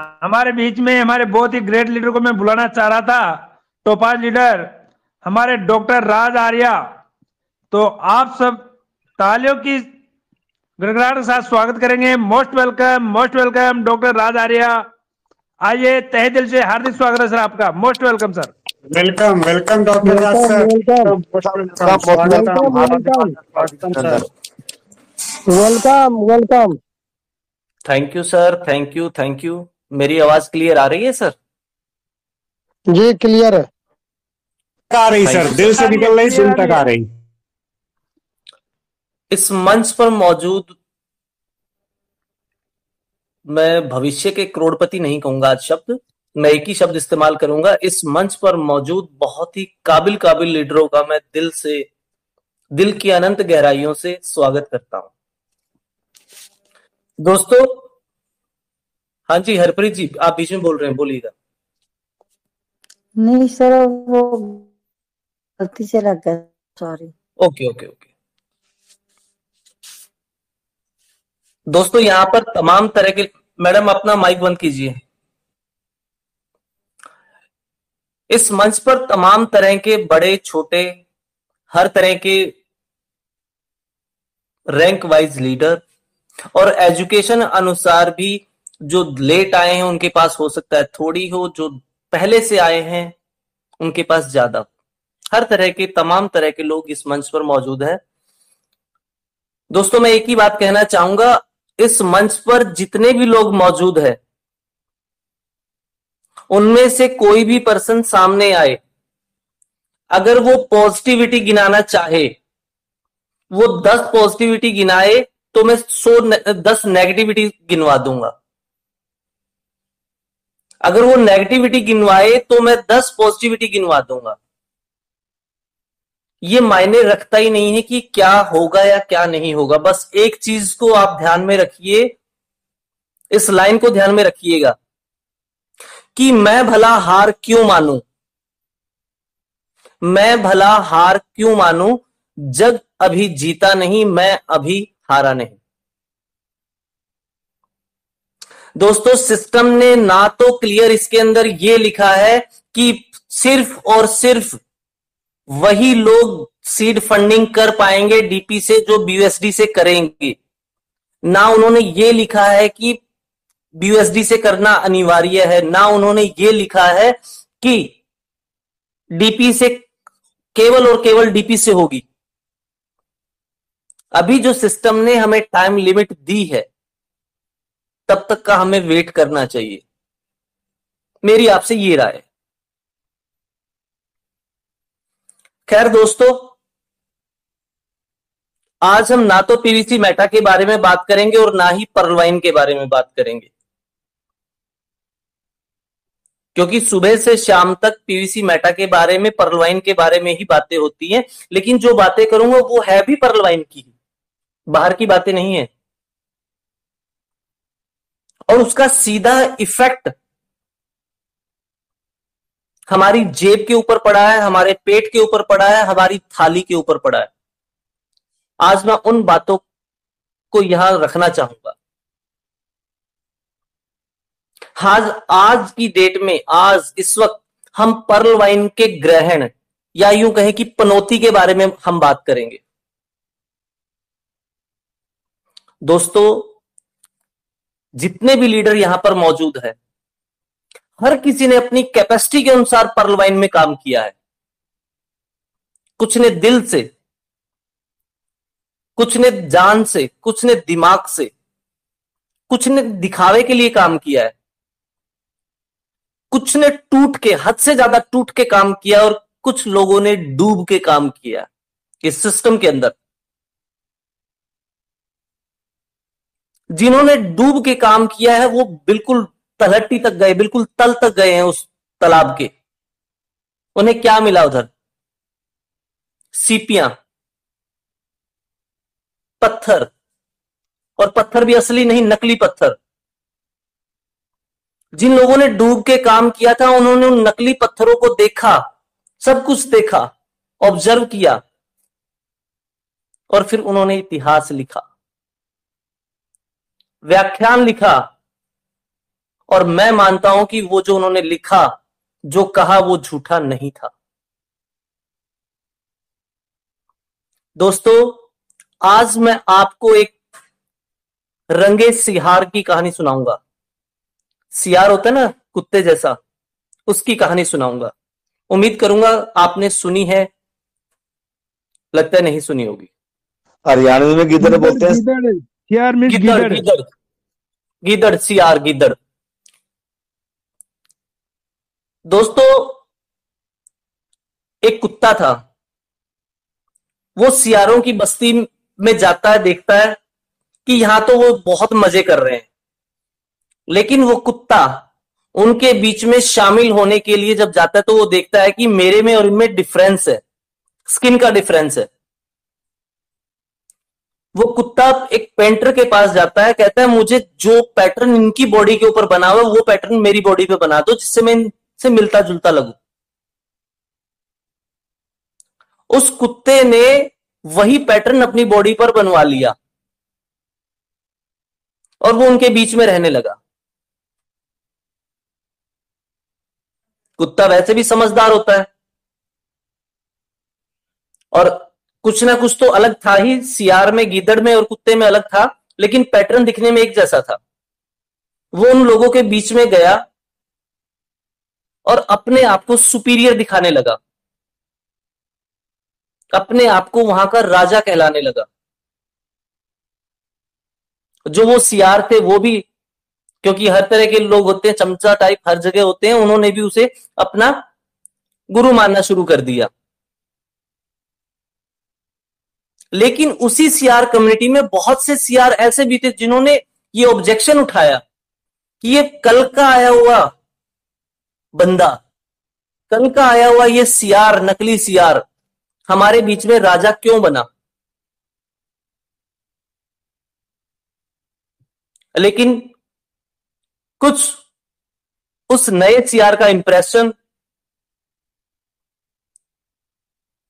हमारे बीच में हमारे बहुत ही ग्रेट लीडर को मैं बुलाना चाह रहा था। टोपाज लीडर हमारे डॉक्टर राज आर्या तो आप सब तालियों की गड़गड़ाहट के साथ स्वागत करेंगे। Most welcome most welcome doctor Raj Arya. आइए तहे दिल से हार्दिक स्वागत है सर आपका। Most welcome sir welcome welcome doctor Raj sir. Welcome welcome thank you sir thank you thank you मेरी आवाज़ क्लियर आ रही है सर जी क्लियर है। आ रही सर दिल से निकल रही सुन तक आ रही। इस मंच पर मौजूद मैं भविष्य के करोड़पति नहीं कहूँगा आज शब्द मैं एक ही शब्द इस्तेमाल करूँगा। इस मंच पर मौजूद बहुत ही काबिल काबिल लीडरों का मैं दिल से दिल की अनंत गहराइयों से स्वागत करता हूँ। दोस्तों हाँ जी हरप्रीत जी आप बीच में बोल रहे हैं बोलिएगा। नहीं सर वो गलती से लग गया सॉरी ओके ओके ओके। दोस्तों यहाँ पर तमाम तरह के मैडम अपना माइक बंद कीजिए। इस मंच पर तमाम तरह के बड़े छोटे हर तरह के रैंक वाइज लीडर और एजुकेशन अनुसार भी जो लेट आए हैं, उनके पास हो सकता है थोड़ी हो, जो पहले से आए हैं, उनके पास ज़्यादा। हर तरह के, तमाम तरह के लोग इस मंच पर मौजूद हैं। दोस्तों, मैं एक ही बात कहना चाहूँगा, इस मंच पर जितने भी लोग मौजूद हैं, उनमें से कोई भी पर्सन सामने आए। अगर वो पॉजिटिविटी गिनाना चाहे, वो दस पॉजिटिविटी गिनाए तो मैं सौ दस नेगेटिविटी गिनवा दूँगा। अगर वो नेगेटिविटी गिनवाए तो मैं दस पॉजिटिविटी गिनवा दूँगा। ये मायने रखता ही नहीं है कि क्या होगा या क्या नहीं होगा। बस एक चीज़ को आप ध्यान में रखिए, इस लाइन को ध्यान में रखिएगा कि मैं भला हार क्यों मानू? मैं भला हार क्यों मानू? जग अभी जीता नहीं, मैं अभी हारा नहीं। दोस्तों सिस्टम ने ना तो क्लियर इसके अंदर ये लिखा है कि सिर्फ़ और सिर्फ़ वही लोग सीड फंडिंग कर पाएँगे डीपी से, जो बीयूएसडी से करेंगे। ना उन्होंने ये लिखा है कि बीयूएसडी से करना अनिवार्य है। ना उन्होंने ये लिखा है कि डीपी से केवल और केवल डीपी से होगी। अभी जो सिस्टम ने हमें टाइम लिमिट दी है तब तक का हमें वेट करना चाहिए। मेरी आपसे ये राय। खैर दोस्तों, आज हम ना तो पीवीसी मेटा के बारे में बात करेंगे और ना ही परलवाइन के बारे में बात करेंगे। क्योंकि सुबह से शाम तक पीवीसी मेटा के बारे में, परलवाइन के बारे में ही बातें होती हैं, लेकिन जो बातें करूँगा वो है भी परलवाइन की। बाहर की बातें नहीं है। और उसका सीधा इफ़ेक्ट हमारी जेब के ऊपर पड़ा है, हमारे पेट के ऊपर पड़ा है, हमारी थाली के ऊपर पड़ा है। आज मैं उन बातों को यहाँ रखना चाहूँगा। आज आज की डेट में, आज, इस वक्त हम पर्ल वाइन के ग्रहण या यूँ कहें कि पनौती के बारे में हम बात करेंगे। दोस्तों जितने भी लीडर यहाँ पर मौजूद है, हर किसी ने अपनी कैपेसिटी के अनुसार पर्ल वाइन में काम किया है। कुछ ने दिल से, कुछ ने जान से, कुछ ने दिमाग से, कुछ ने दिखावे के लिए काम किया है। कुछ ने टूट के, हद से ज़्यादा टूट के काम किया और कुछ लोगों ने डूब के काम किया इस सिस्टम के अंदर जिन्होंने डूब के काम किया है, वो बिल्कुल तलहटी तक गए, बिल्कुल तल तक गए हैं उस तालाब के। उन्हें क्या मिला उधर? सीपियाँ, पत्थर, और पत्थर भी असली नहीं, नकली पत्थर। जिन लोगों ने डूब के काम किया था, उन्होंने उन नकली पत्थरों को देखा, सब कुछ देखा ऑब्ज़र्व किया, और फिर उन्होंने इतिहास लिखा। व्याख्यान लिखा। और मैं मानता हूँ कि वो जो उन्होंने लिखा जो कहा वो झूठा नहीं था। दोस्तों आज मैं आपको एक रंगे सिहार की कहानी सुनाऊँगा। सियार होता है ना कुत्ते जैसा उसकी कहानी सुनाऊँगा। उम्मीद करूँगा आपने सुनी है लगता है नहीं सुनी होगी। हरियाणा में गिद्धर बोलते हैं? सियार मीन्स गिदड़ गिदड़। गिदड़। सियार गिदड़। दोस्तों एक कुत्ता था। वो सियारों की बस्ती में जाता है देखता है कि यहाँ तो वो बहुत मज़े कर रहे हैं। लेकिन वो कुत्ता उनके बीच में शामिल होने के लिए जब जाता है तो वो देखता है कि मेरे में और इनमें डिफरेंस है। स्किन का डिफरेंस है। वो कुत्ता एक पेंटर के पास जाता है, कहता है, मुझे जो पैटर्न इनकी बॉडी के ऊपर बना हुआ है, वो पैटर्न मेरी बॉडी पे बना दो, जिससे मैं इनसे मिलता जुलता लगू. उस कुत्ते ने वही पैटर्न अपनी बॉडी पर बनवा लिया और वो उनके बीच में रहने लगा। कुत्ता वैसे भी समझदार होता है और कुछ ना कुछ तो अलग था ही, सियार में, गीदड़ में और कुत्ते में अलग था, लेकिन पैटर्न दिखने में एक जैसा था। वो उन लोगों के बीच में गया और अपने आप को सुपीरियर दिखाने लगा। अपने आप को वहाँ का राजा कहलाने लगा। जो वो सियार थे, वो भी, क्योंकि हर तरह के लोग होते हैं, चमचा टाइप हर जगह होते हैं, उन्होंने भी उसे अपना गुरु मानना शुरू कर दिया। लेकिन उसी सीआर कम्युनिटी में बहुत से सीआर ऐसे भी थे जिन्होंने ये ऑब्जेक्शन उठाया कि ये कल का आया हुआ बंदा, कल का आया हुआ ये सीआर नकली सीआर हमारे बीच में राजा क्यों बना? लेकिन कुछ उस नए सीआर का इंप्रेशन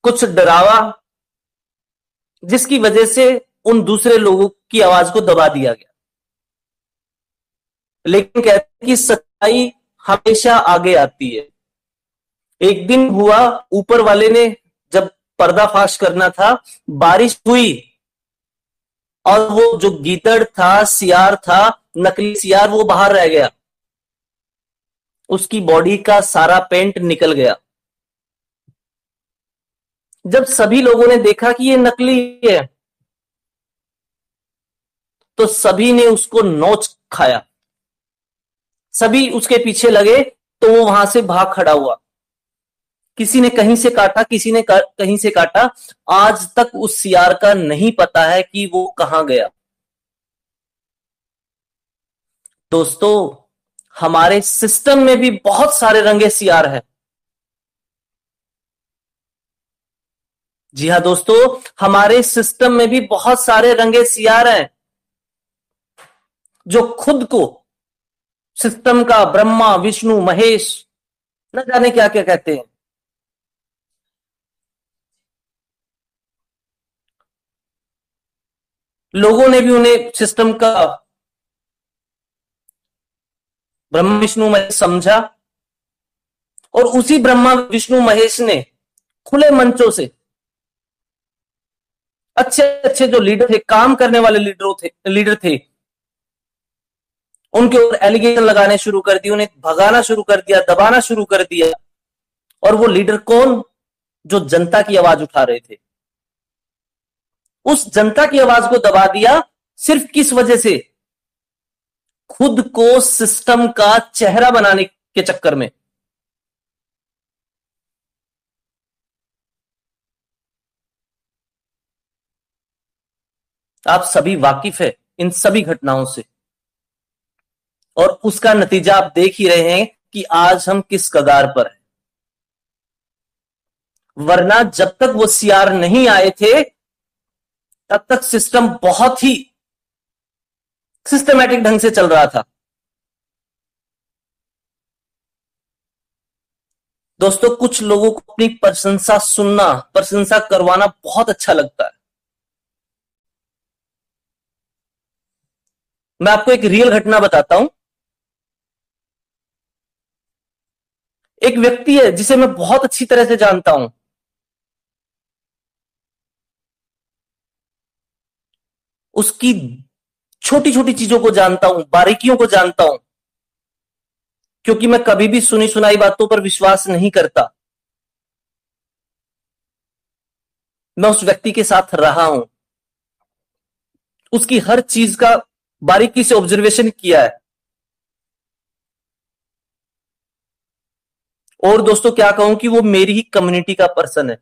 कुछ डरावा जिसकी वजह से उन दूसरे लोगों की आवाज़ को दबा दिया गया। लेकिन कहते हैं कि सच्चाई हमेशा आगे आती है। एक दिन हुआ, ऊपर वाले ने जब पर्दाफाश करना था, बारिश हुई और वो जो गीदड़ था, सियार था, नकली सियार, वो बाहर रह गया। उसकी बॉडी का सारा पेंट निकल गया। जब सभी लोगों ने देखा कि ये नकली है तो सभी ने उसको नोच खाया। सभी उसके पीछे लगे तो वो वहाँ से भाग खड़ा हुआ। किसी ने कहीं से काटा, किसी ने कहीं से काटा। आज तक उस सियार का नहीं पता है कि वो कहाँ गया। दोस्तों, हमारे सिस्टम में भी बहुत सारे रंगे सियार हैं। जी हाँ दोस्तों, हमारे सिस्टम में भी बहुत सारे रंगे सियार हैं, जो खुद को सिस्टम का ब्रह्मा, विष्णु, महेश, न जाने क्या क्या कहते हैं। लोगों ने भी उन्हें सिस्टम का ब्रह्मा, विष्णु, महेश समझा, और उसी ब्रह्मा, विष्णु, महेश ने खुले मंचों से अच्छे अच्छे जो लीडर थे, काम करने वाले लीडरों थे लीडर थे। उनके ऊपर एलिगेशन लगाने शुरू कर दिए, उन्हें भगाना शुरू कर दिया, दबाना शुरू कर दिया। और वो लीडर कौन? जो जनता की आवाज़ उठा रहे थे। उस जनता की आवाज़ को दबा दिया सिर्फ़ किस वजह से? खुद को सिस्टम का चेहरा बनाने के चक्कर में। आप सभी वाकिफ है इन सभी घटनाओं से। और उसका नतीजा आप देख ही रहे हैं कि आज हम किस कगार पर हैं। वरना जब तक वो सीआर नहीं आए थे, तब तक सिस्टम बहुत ही सिस्टमैटिक ढंग से चल रहा था। दोस्तों, कुछ लोगों को अपनी प्रशंसा सुनना, प्रशंसा करवाना बहुत अच्छा लगता है। मैं आपको एक रियल घटना बताता हूँ। एक व्यक्ति है जिसे मैं बहुत अच्छी तरह से जानता हूँ। उसकी छोटी छोटी चीज़ों को जानता हूँ, बारीकियों को जानता हूँ, क्योंकि मैं कभी भी सुनी सुनाई बातों पर विश्वास नहीं करता। मैं उस व्यक्ति के साथ रहा हूँ। उसकी हर चीज़ का बारीकी से ऑब्जर्वेशन किया है। और दोस्तों, क्या कहूँ कि वो मेरी ही कम्युनिटी का पर्सन है।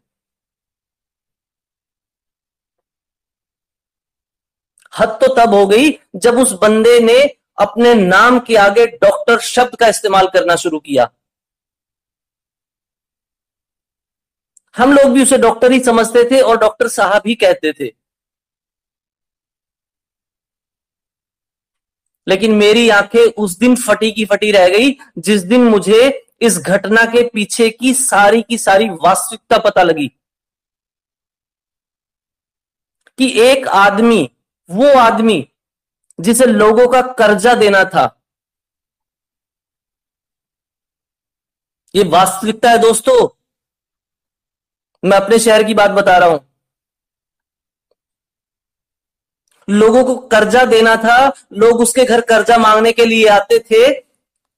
हद तो तब हो गई जब उस बंदे ने अपने नाम के आगे डॉक्टर शब्द का इस्तेमाल करना शुरू किया। हम लोग भी उसे डॉक्टर ही समझते थे और डॉक्टर साहब ही कहते थे। लेकिन मेरी आँखें उस दिन फटी की फटी रह गई, जिस दिन मुझे इस घटना के पीछे की सारी की सारी वास्तविकता पता लगी। कि एक आदमी, वो आदमी, जिसे लोगों का कर्जा देना था। ये वास्तविकता है दोस्तों। मैं अपने शहर की बात बता रहा हूँ। लोगों को कर्जा देना था, लोग उसके घर कर्जा मांगने के लिए आते थे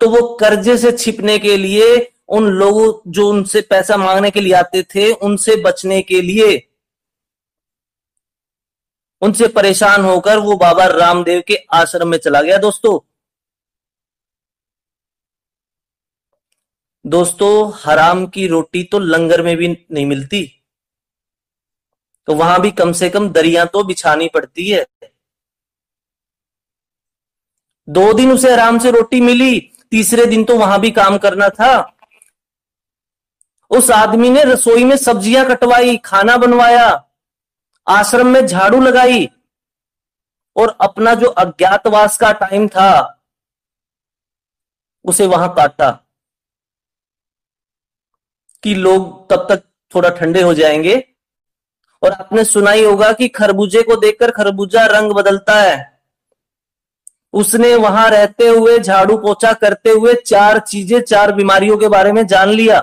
तो वो कर्जे से छिपने के लिए, उन लोगों, जो उनसे पैसा मांगने के लिए आते थे, उनसे बचने के लिए, उनसे परेशान होकर वो बाबा रामदेव के आश्रम में चला गया। दोस्तों दोस्तों, हराम की रोटी तो लंगर में भी नहीं मिलती। तो वहाँ भी कम से कम दरिया तो बिछानी पड़ती है। दो दिन उसे आराम से रोटी मिली, तीसरे दिन तो वहाँ भी काम करना था। उस आदमी ने रसोई में सब्ज़ियाँ कटवाई, खाना बनवाया, आश्रम में झाड़ू लगाई और अपना जो अज्ञातवास का टाइम था, उसे वहाँ काटा कि लोग तब तक थोड़ा ठंडे हो जाएँगे। और आपने सुना ही होगा कि खरबूजे को देखकर खरबूजा रंग बदलता है। उसने वहाँ रहते हुए झाड़ू पोछा करते हुए चार चीज़ें, चार बीमारियों के बारे में जान लिया।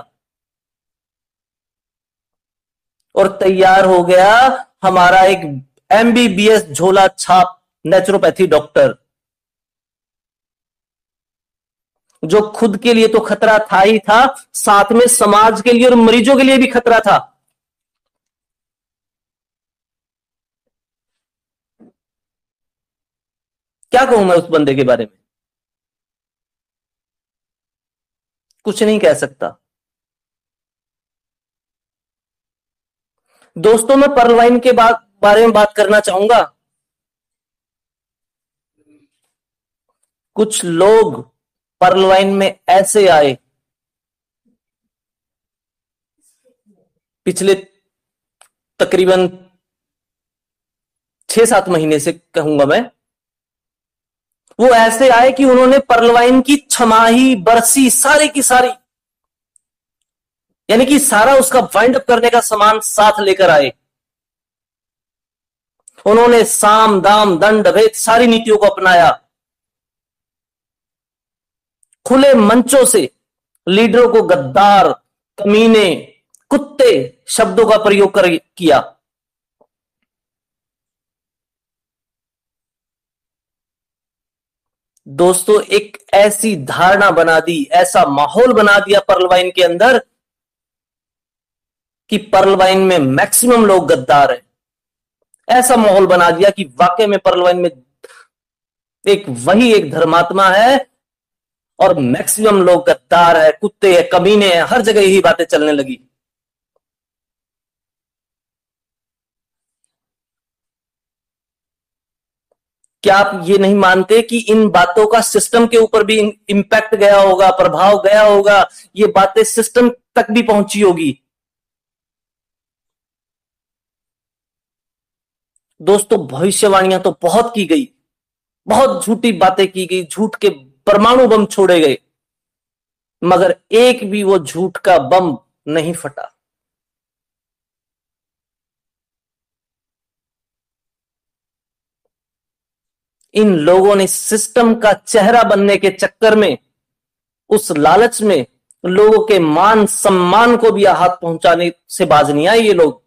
और तैयार हो गया हमारा एक एमबीबीएस झोला छाप नेचुरोपैथी डॉक्टर जो खुद के लिए तो खतरा था ही था, साथ में समाज के लिए और मरीजों के लिए भी खतरा था। क्या कहूँ मैं उस बंदे के बारे में? कुछ नहीं कह सकता। दोस्तों, मैं परलवाइन के बारे में बात करना चाहूँगा। कुछ लोग परलवाइन में ऐसे आए। पिछले तकरीबन छह सात महीने से कहूँगा मैं वो ऐसे आए कि उन्होंने परलवाइन की छमाही, बरसी, सारी की सारी, यानी कि सारा उसका वाइंड अप करने का सामान साथ लेकर आए। उन्होंने साम, दाम, दंड भेद सारी नीतियों को अपनाया। खुले मंचों से लीडरों को गद्दार, कमीने, कुत्ते शब्दों का प्रयोग कर किया। दोस्तों, एक ऐसी धारणा बना दी, ऐसा माहौल बना दिया परलवाइन के अंदर कि पर्लवाइन में मैक्सिमम लोग गद्दार हैं। ऐसा माहौल बना दिया कि वाकई में पर्लवाइन में एक वही एक धर्मात्मा है और मैक्सिमम लोग गद्दार है, कुत्ते हैं, कमीने हैं, हर जगह यही बातें चलने लगी। क्या आप ये नहीं मानते कि इन बातों का सिस्टम के ऊपर भी इंपैक्ट गया होगा, प्रभाव गया होगा? ये बातें सिस्टम तक भी पहुँची होगी। दोस्तों, भविष्यवाणियाँ तो बहुत की गई। बहुत झूठी बातें की गई, झूठ के परमाणु बम छोड़े गए। मगर एक भी वो झूठ का बम नहीं फटा। इन लोगों ने सिस्टम का चेहरा बनने के चक्कर में, उस लालच में लोगों के मान सम्मान को भी आहत पहुँचाने से बाज नहीं आए ये लोग।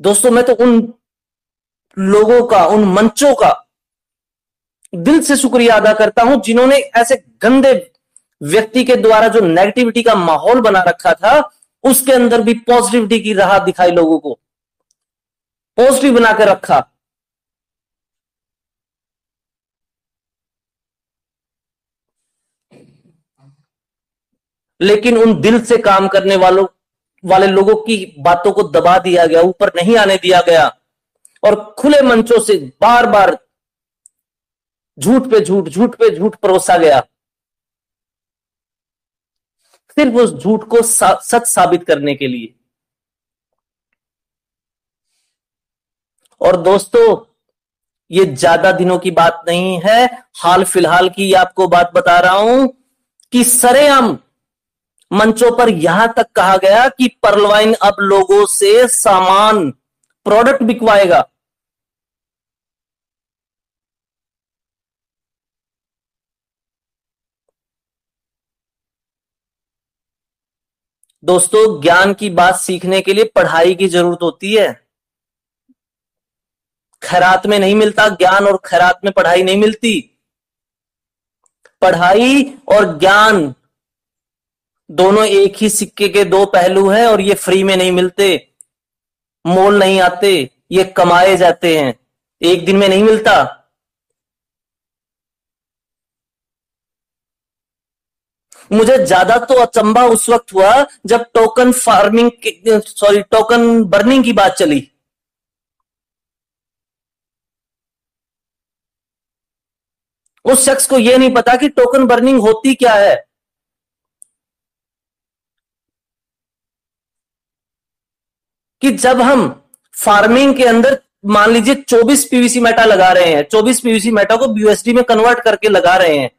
दोस्तों, मैं तो उन लोगों का, उन मंचों का दिल से शुक्रिया अदा करता हूँ जिन्होंने ऐसे गंदे व्यक्ति के द्वारा जो नेगेटिविटी का माहौल बना रखा था उसके अंदर भी पॉजिटिविटी की राह दिखाई लोगों को। पॉजिटिव बना के रखा। लेकिन उन दिल से काम करने वालों, वाले लोगों की बातों को दबा दिया गया, ऊपर नहीं आने दिया गया। और खुले मंचों से बार बार झूठ पे झूठ झूठ पे झूठ परोसा गया। सिर्फ़ उस झूठ को सा, सच साबित करने के लिए। और दोस्तों ये ज़्यादा दिनों की बात नहीं है। हाल फ़िलहाल की आपको बात बता रहा हूँ कि सरेआम मंचों पर यहाँ तक कहा गया कि परलवाइन अब लोगों से सामान प्रोडक्ट बिकवाएगा। दोस्तों, ज्ञान की बात सीखने के लिए पढ़ाई की ज़रूरत होती है। खैरात में नहीं मिलता ज्ञान और खैरात में पढ़ाई नहीं मिलती। पढ़ाई और ज्ञान दोनों एक ही सिक्के के दो पहलू हैं और ये फ्री में नहीं मिलते। मोल नहीं आते, ये कमाए जाते हैं। एक दिन में नहीं मिलता। मुझे ज़्यादा तो अचंबा उस वक्त हुआ जब token farming sorry token burning की बात चली। उस शख्स को यह नहीं पता कि टोकन बर्निंग होती क्या है। कि जब हम फ़ार्मिंग के अंदर, मान लीजिए 24 पीवीसी मेटा लगा रहे हैं 24 पीवीसी मेटा को बीयूएसडी में कन्वर्ट करके लगा रहे हैं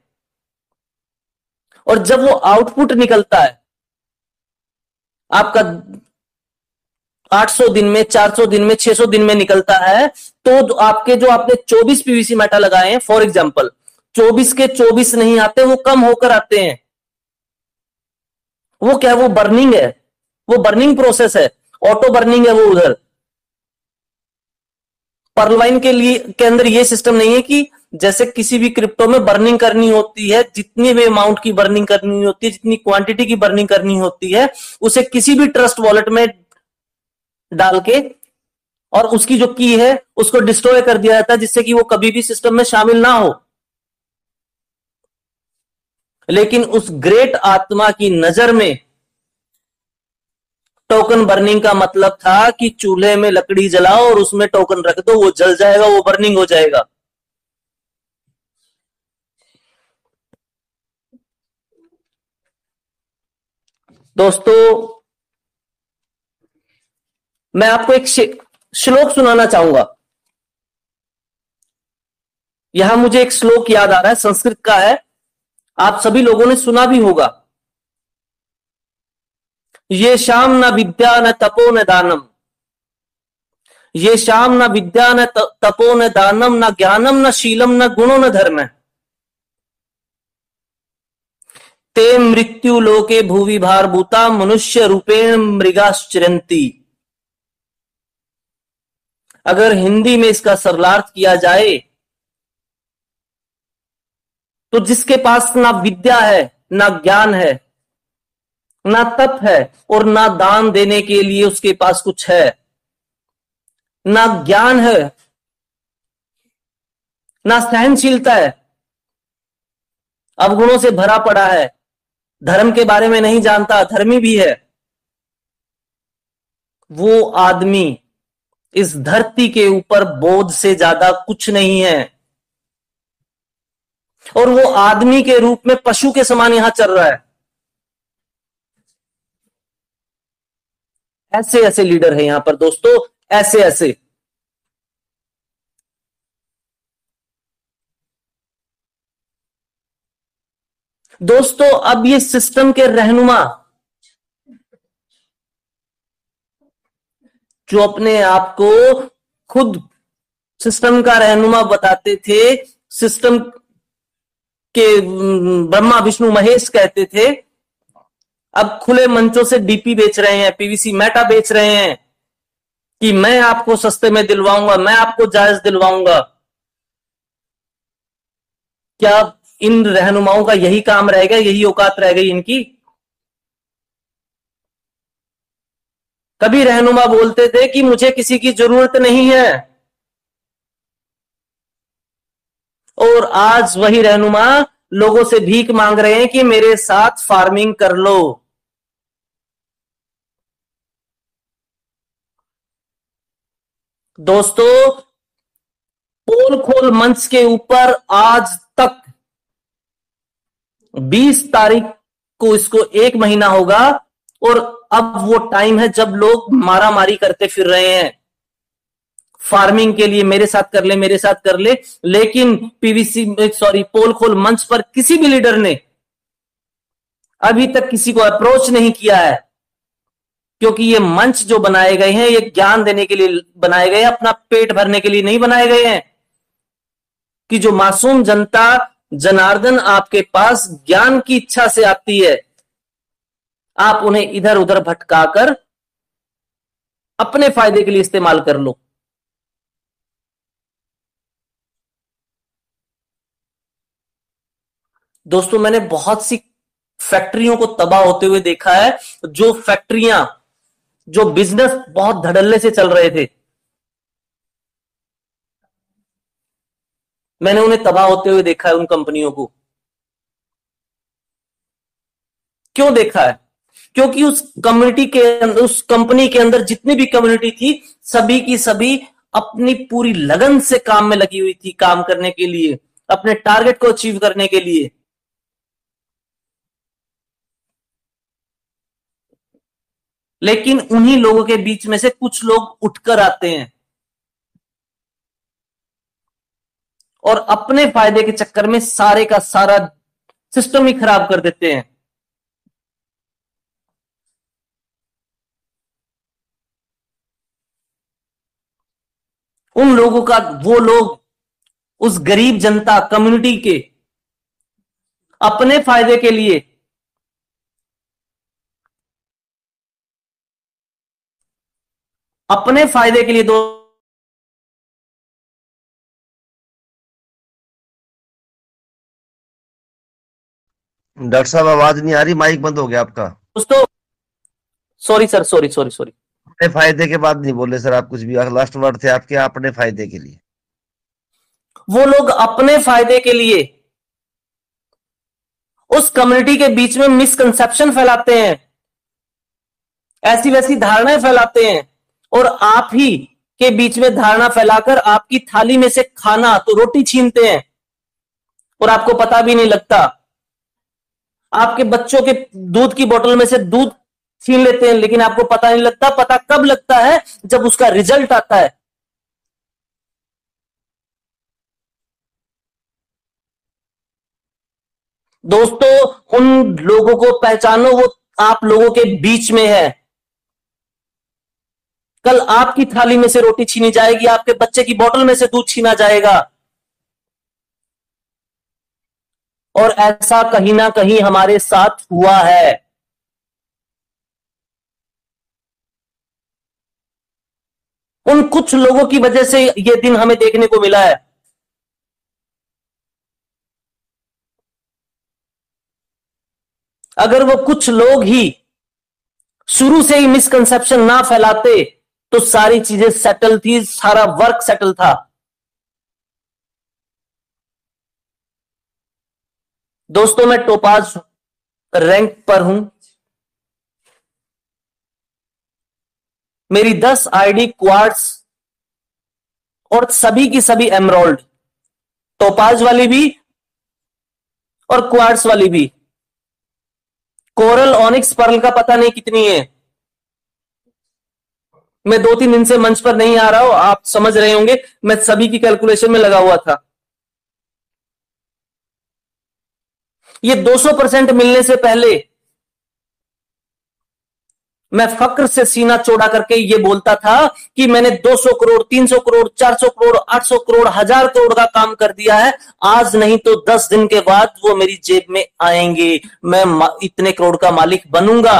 और जब वो आउटपुट निकलता है, आपका 800 दिन में 400 दिन में 600 दिन में निकलता है तो आपके जो आपने 24 पीवीसी मेटा लगाए हैं, फॉर एग्ज़ाम्पल 24 के 24 नहीं आते, वो कम होकर आते हैं। वो क्या वो बर्निंग है। वो बर्निंग प्रोसेस है। ऑटो बर्निंग है वो उधर। परलवाइन के लिए, के अंदर ये सिस्टम नहीं है कि जैसे किसी भी क्रिप्टो में बर्निंग करनी होती है, जितनी भी अमाउंट की बर्निंग करनी होती है, जितनी क्वांटिटी की बर्निंग करनी होती है, उसे किसी भी ट्रस्ट वॉलेट में डाल के और उसकी जो की है, उसको डिस्ट्रॉय कर दिया जाता है, जिससे कि वो कभी भी सिस्टम में शामिल ना हो। लेकिन उस ग्रेट आत्मा की नज़र में टोकन बर्निंग का मतलब था कि चूल्हे में लकड़ी जलाओ और उसमें टोकन रख दो, वो जल जाएगा, वो बर्निंग हो जाएगा। दोस्तों, मैं आपको एक श्लोक सुनाना चाहूँगा। यहाँ मुझे एक श्लोक याद आ रहा है, संस्कृत का है। आप सभी लोगों ने सुना भी होगा। ये शाम न विद्या न तपो न दानम। ये शाम न विद्या न तपो न दानम न ज्ञानम न शीलम न गुणो न धर्म। ते मृत्यु लोके भूवि भार भूता मनुष्य रूपेण मृगाश्चरंती अगर हिंदी में इसका सरलार्थ किया जाए तो जिसके पास ना विद्या है, ना ज्ञान है, ना तप है, और ना दान देने के लिए उसके पास कुछ है, ना ज्ञान है, ना सहनशीलता है, अवगुणों से भरा पड़ा है धर्म के बारे में नहीं जानता, धर्मी भी है। वो आदमी इस धरती के ऊपर बोध से ज़्यादा कुछ नहीं है। और वो आदमी के रूप में पशु के समान यहाँ चल रहा है। ऐसे ऐसे लीडर है यहाँ पर, दोस्तों ऐसे ऐसे दोस्तों, अब ये सिस्टम के रहनुमा जो अपने आप को खुद सिस्टम का रहनुमा बताते थे सिस्टम के ब्रह्मा, विष्णु, महेश कहते थे, अब खुले मंचों से डीपी बेच रहे हैं पीवीसी मेटा बेच रहे हैं कि मैं आपको सस्ते में दिलवाऊँगा, मैं आपको जायज़ दिलवाऊँगा। क्या इन रहनुमाओं का यही काम रह गया, यही औकात रह गई इनकी। कभी रहनुमा बोलते थे कि मुझे किसी की ज़रूरत नहीं है। और आज वही रहनुमा लोगों से भीख मांग रहे हैं कि मेरे साथ फ़ार्मिंग कर लो। दोस्तों पोल खोल मंच के ऊपर आज तक 20 तारीख को इसको एक महीना होगा और अब वो टाइम है जब लोग मारा मारी करते फिर रहे हैं। फ़ार्मिंग के लिए मेरे साथ कर ले, मेरे साथ कर ले, लेकिन पीवीसी सॉरी पोल खोल मंच पर किसी भी लीडर ने अभी तक किसी को अप्रोच नहीं किया है। क्योंकि ये मंच जो बनाए गए हैं, ये ज्ञान देने के लिए बनाए गए हैं, अपना पेट भरने के लिए नहीं बनाए गए हैं। कि जो मासूम जनता जनार्दन आपके पास ज्ञान की इच्छा से आती है। आप उन्हें इधर उधर भटकाकर अपने फ़ायदे के लिए इस्तेमाल कर लो। दोस्तों, मैंने बहुत सी फैक्ट्रियों को तबाह होते हुए देखा है। जो फैक्ट्रियाँ, जो बिज़नेस बहुत धड़ल्ले से चल रहे थे मैंने उन्हें तबाह होते हुए देखा है, उन कंपनियों को। क्यों देखा है? क्योंकि उस कम्युनिटी के अंदर उस कंपनी के अंदर जितनी भी कम्युनिटी थी, सभी की सभी अपनी पूरी लगन से काम में लगी हुई थी, काम करने के लिए, अपने टारगेट को अचीव करने के लिए। लेकिन उन्हीं लोगों के बीच में से कुछ लोग उठकर आते हैं। और अपने फ़ायदे के चक्कर में सारे का सारा सिस्टम ही खराब कर देते हैं। उन लोगों का, वो लोग उस गरीब जनता, कम्युनिटी के अपने फ़ायदे के लिए अपने फ़ायदे के लिए दो डॉक्टर साहब आवाज़ नहीं आ रही माइक बंद हो गया आपका। दोस्तों sorry sir sorry sorry sorry अपने फ़ायदे के बाद नहीं बोले सर आप कुछ भी। लास्ट वर्ड थे आपके अपने फ़ायदे के लिए। वो लोग अपने फ़ायदे के लिए उस कम्युनिटी के बीच में मिसकंसेप्शन फैलाते हैं। ऐसी वैसी धारणाएँ फैलाते हैं और आप ही के बीच में धारणा फैलाकर आपकी थाली में से खाना तो रोटी छीनते हैं और आपको पता भी नहीं लगता आपके बच्चों के दूध की बोतल में से दूध छीन लेते हैं, लेकिन आपको पता नहीं लगता, पता कब लगता है जब उसका रिज़ल्ट आता है। दोस्तों, उन लोगों को पहचानो, वो आप लोगों के बीच में है। कल आपकी थाली में से रोटी छीनी जाएगी, आपके बच्चे की बोतल में से दूध छीना जाएगा। और ऐसा कहीं ना कहीं हमारे साथ हुआ है। उन कुछ लोगों की वजह से यह दिन हमें देखने को मिला है। अगर वो कुछ लोग ही शुरू से ही मिसकंसेप्शन ना फैलाते तो सारी चीज़ें सेटल थी, सारा वर्क सेटल था। दोस्तों, मैं टोपाज रैंक पर हूँ। मेरी 10 आईडी क्वार्ट्स और सभी की सभी एमरोल्ड। टोपाज वाली भी और क्वार्ट्स वाली भी। कोरल ऑनिक्स पर्ल का पता नहीं कितनी है। मैं दो तीन दिन से मंच पर नहीं आ रहा हूँ, आप समझ रहे होंगे, मैं सभी की कैलकुलेशन में लगा हुआ था। ये 200 परसेंट मिलने से पहले मैं फक्र से सीना चौड़ा करके ये बोलता था कि मैंने 200 करोड़ 300 करोड़ 400 करोड़ 800 करोड़, हज़ार करोड़ का काम कर दिया है। आज नहीं तो 10 दिन के बाद वो मेरी जेब में आएँगे। मैं इतने करोड़ का मालिक बनूँगा।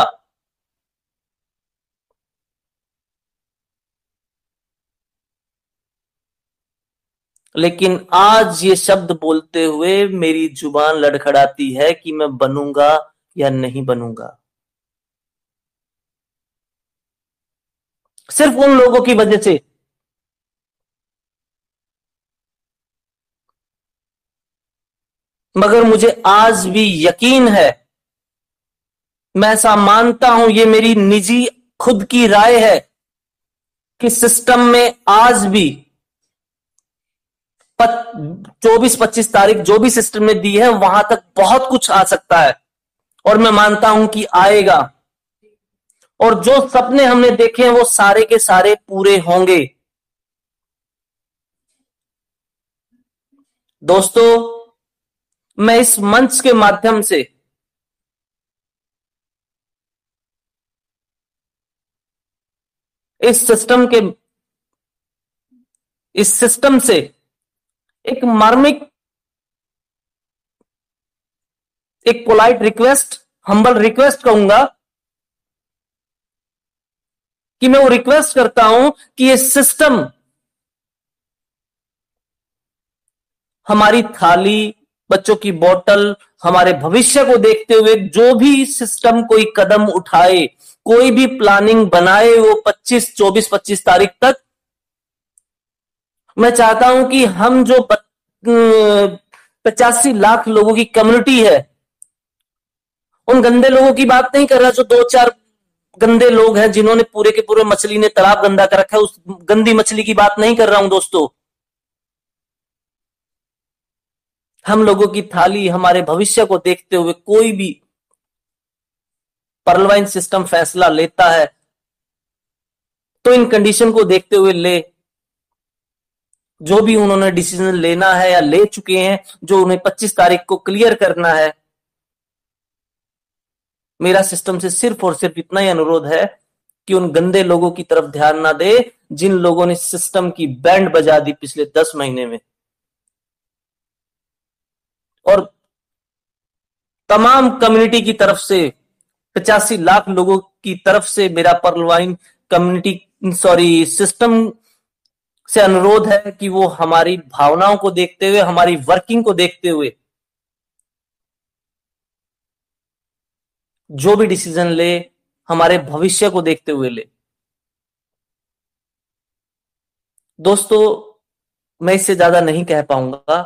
लेकिन आज ये शब्द बोलते हुए मेरी ज़ुबान लड़खड़ाती है कि मैं बनूँगा या नहीं बनूँगा। सिर्फ़ उन लोगों की वजह से। मगर मुझे आज भी यकीन है, मैं ऐसा मानता हूँ, ये मेरी निजी खुद की राय है कि सिस्टम में आज भी चौबीस, पच्चीस तारीख जो भी सिस्टम ने दी है, वहाँ तक बहुत कुछ आ सकता है। और मैं मानता हूँ कि आएगा। और जो सपने हमने देखे हैं, वो सारे के सारे पूरे होंगे। दोस्तों, मैं इस मंच के माध्यम से इस सिस्टम के, इस सिस्टम से एक मार्मिक, एक पोलाइट रिक्वेस्ट हम्बल रिक्वेस्ट कहूँगा कि मैं वो रिक्वेस्ट करता हूँ कि ये सिस्टम हमारी थाली, बच्चों की बोतल हमारे भविष्य को देखते हुए जो भी सिस्टम कोई कदम उठाए, कोई भी प्लानिंग बनाए वो 25 24 25 तारीख तक मैं चाहता हूँ कि हम जो पचासी लाख लोगों की कम्युनिटी है, उन गंदे लोगों की बात नहीं कर रहा जो दो चार गंदे लोग हैं जिन्होंने पूरे के पूरे मछली ने तालाब गंदा कर रखा है, उस गंदी मछली की बात नहीं कर रहा हूँ दोस्तों। हम लोगों की थाली हमारे भविष्य को देखते हुए कोई भी परलवाइन सिस्टम फैसला लेता है तो इन कंडीशन को देखते हुए ले जो भी उन्होंने डिसीज़न लेना है या ले चुके हैं, जो उन्हें 25 तारीख को क्लियर करना है, मेरा सिस्टम से सिर्फ़ और सिर्फ़ इतना ही अनुरोध है कि उन गंदे लोगों की तरफ़ ध्यान ना दे, जिन लोगों ने सिस्टम की बैंड बजा दी पिछले दस महीने में। और तमाम कम्युनिटी की तरफ़ से, पचासी लाख लोगों की तरफ़ से मेरा परलवाइन कम्युनिटी सॉरी सिस्टम से अनुरोध है कि वो हमारी भावनाओं को देखते हुए, हमारी वर्किंग को देखते हुए जो भी डिसीज़न ले, हमारे भविष्य को देखते हुए ले। दोस्तों, मैं इससे ज़्यादा नहीं कह पाऊँगा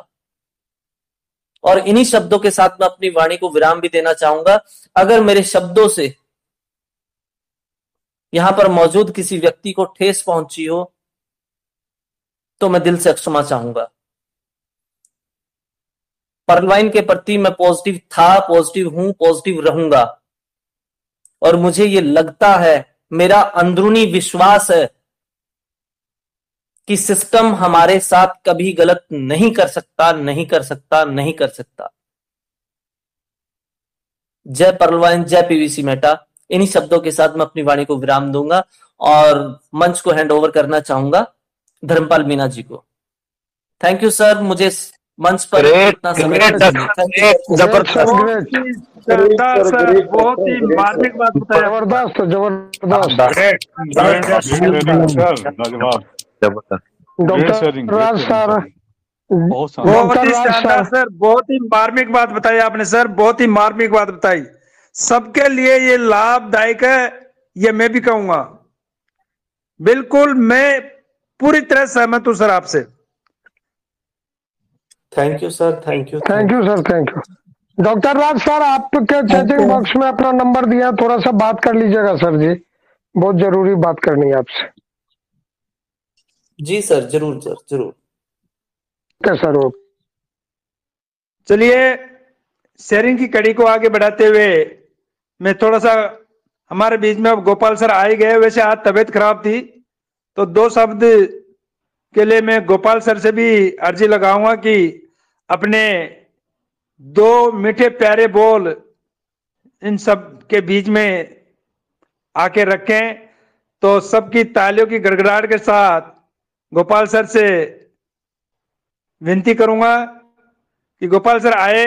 और इन्हीं शब्दों के साथ मैं अपनी वाणी को विराम भी देना चाहूँगा। अगर मेरे शब्दों से यहाँ पर मौजूद किसी व्यक्ति को ठेस पहुँची हो तो मैं दिल से क्षमा चाहूँगा। परलवाइन के प्रति मैं पॉजिटिव था, पॉजिटिव हूँ, पॉजिटिव रहूँगा। और मुझे ये लगता है, मेरा अंदरूनी विश्वास है कि सिस्टम हमारे साथ कभी गलत नहीं कर सकता, नहीं कर सकता, नहीं कर सकता। जय परलवाइन, जय पीवीसी मेटा इन्हीं शब्दों के साथ मैं अपनी वाणी को विराम दूँगा और मंच को हैंड ओवर करना चाहूँगा। धर्मपाल मीना जी को। थैंक यू सर मुझे मंच पर इतना समय ज़बरदस्त। सर बहुत ही मार्मिक बात बताया। ज़बरदस्त ज़बरदस्त। Doctor Raj sir. बहुत ही शानदार सर बहुत ही मार्मिक बात बताई आपने सर बहुत ही मार्मिक बात बताई। सबके लिए ये लाभदायक है ये मैं भी कहूँगा। बिल्कुल मैं पूरी तरह सहमत हूँ सर आपसे। Thank you sir thank you thank you sir thank you doctor Raj sir आपके चैटिंग बॉक्स में अपना नंबर दिया थोड़ा सा बात कर लीजिएगा सर जी। बहुत ज़रूरी बात करनी है आपसे। जी सर ज़रूर सर ज़रूर। क्या सर वो चलिए शेयरिंग की कड़ी को आगे बढ़ाते हुए मैं थोड़ा सा हमारे बीच में अब गोपाल सर आए गए वैसे आज तबीयत खराब थी। तो दो शब्द के लिए मैं गोपाल सर से भी अर्जी लगाऊँगा कि अपने दो मीठे प्यारे बोल इन सब के बीच में आके रखें। तो सबकी तालियों की गड़गड़ाहट के साथ गोपाल सर से विनती करूँगा कि गोपाल सर आए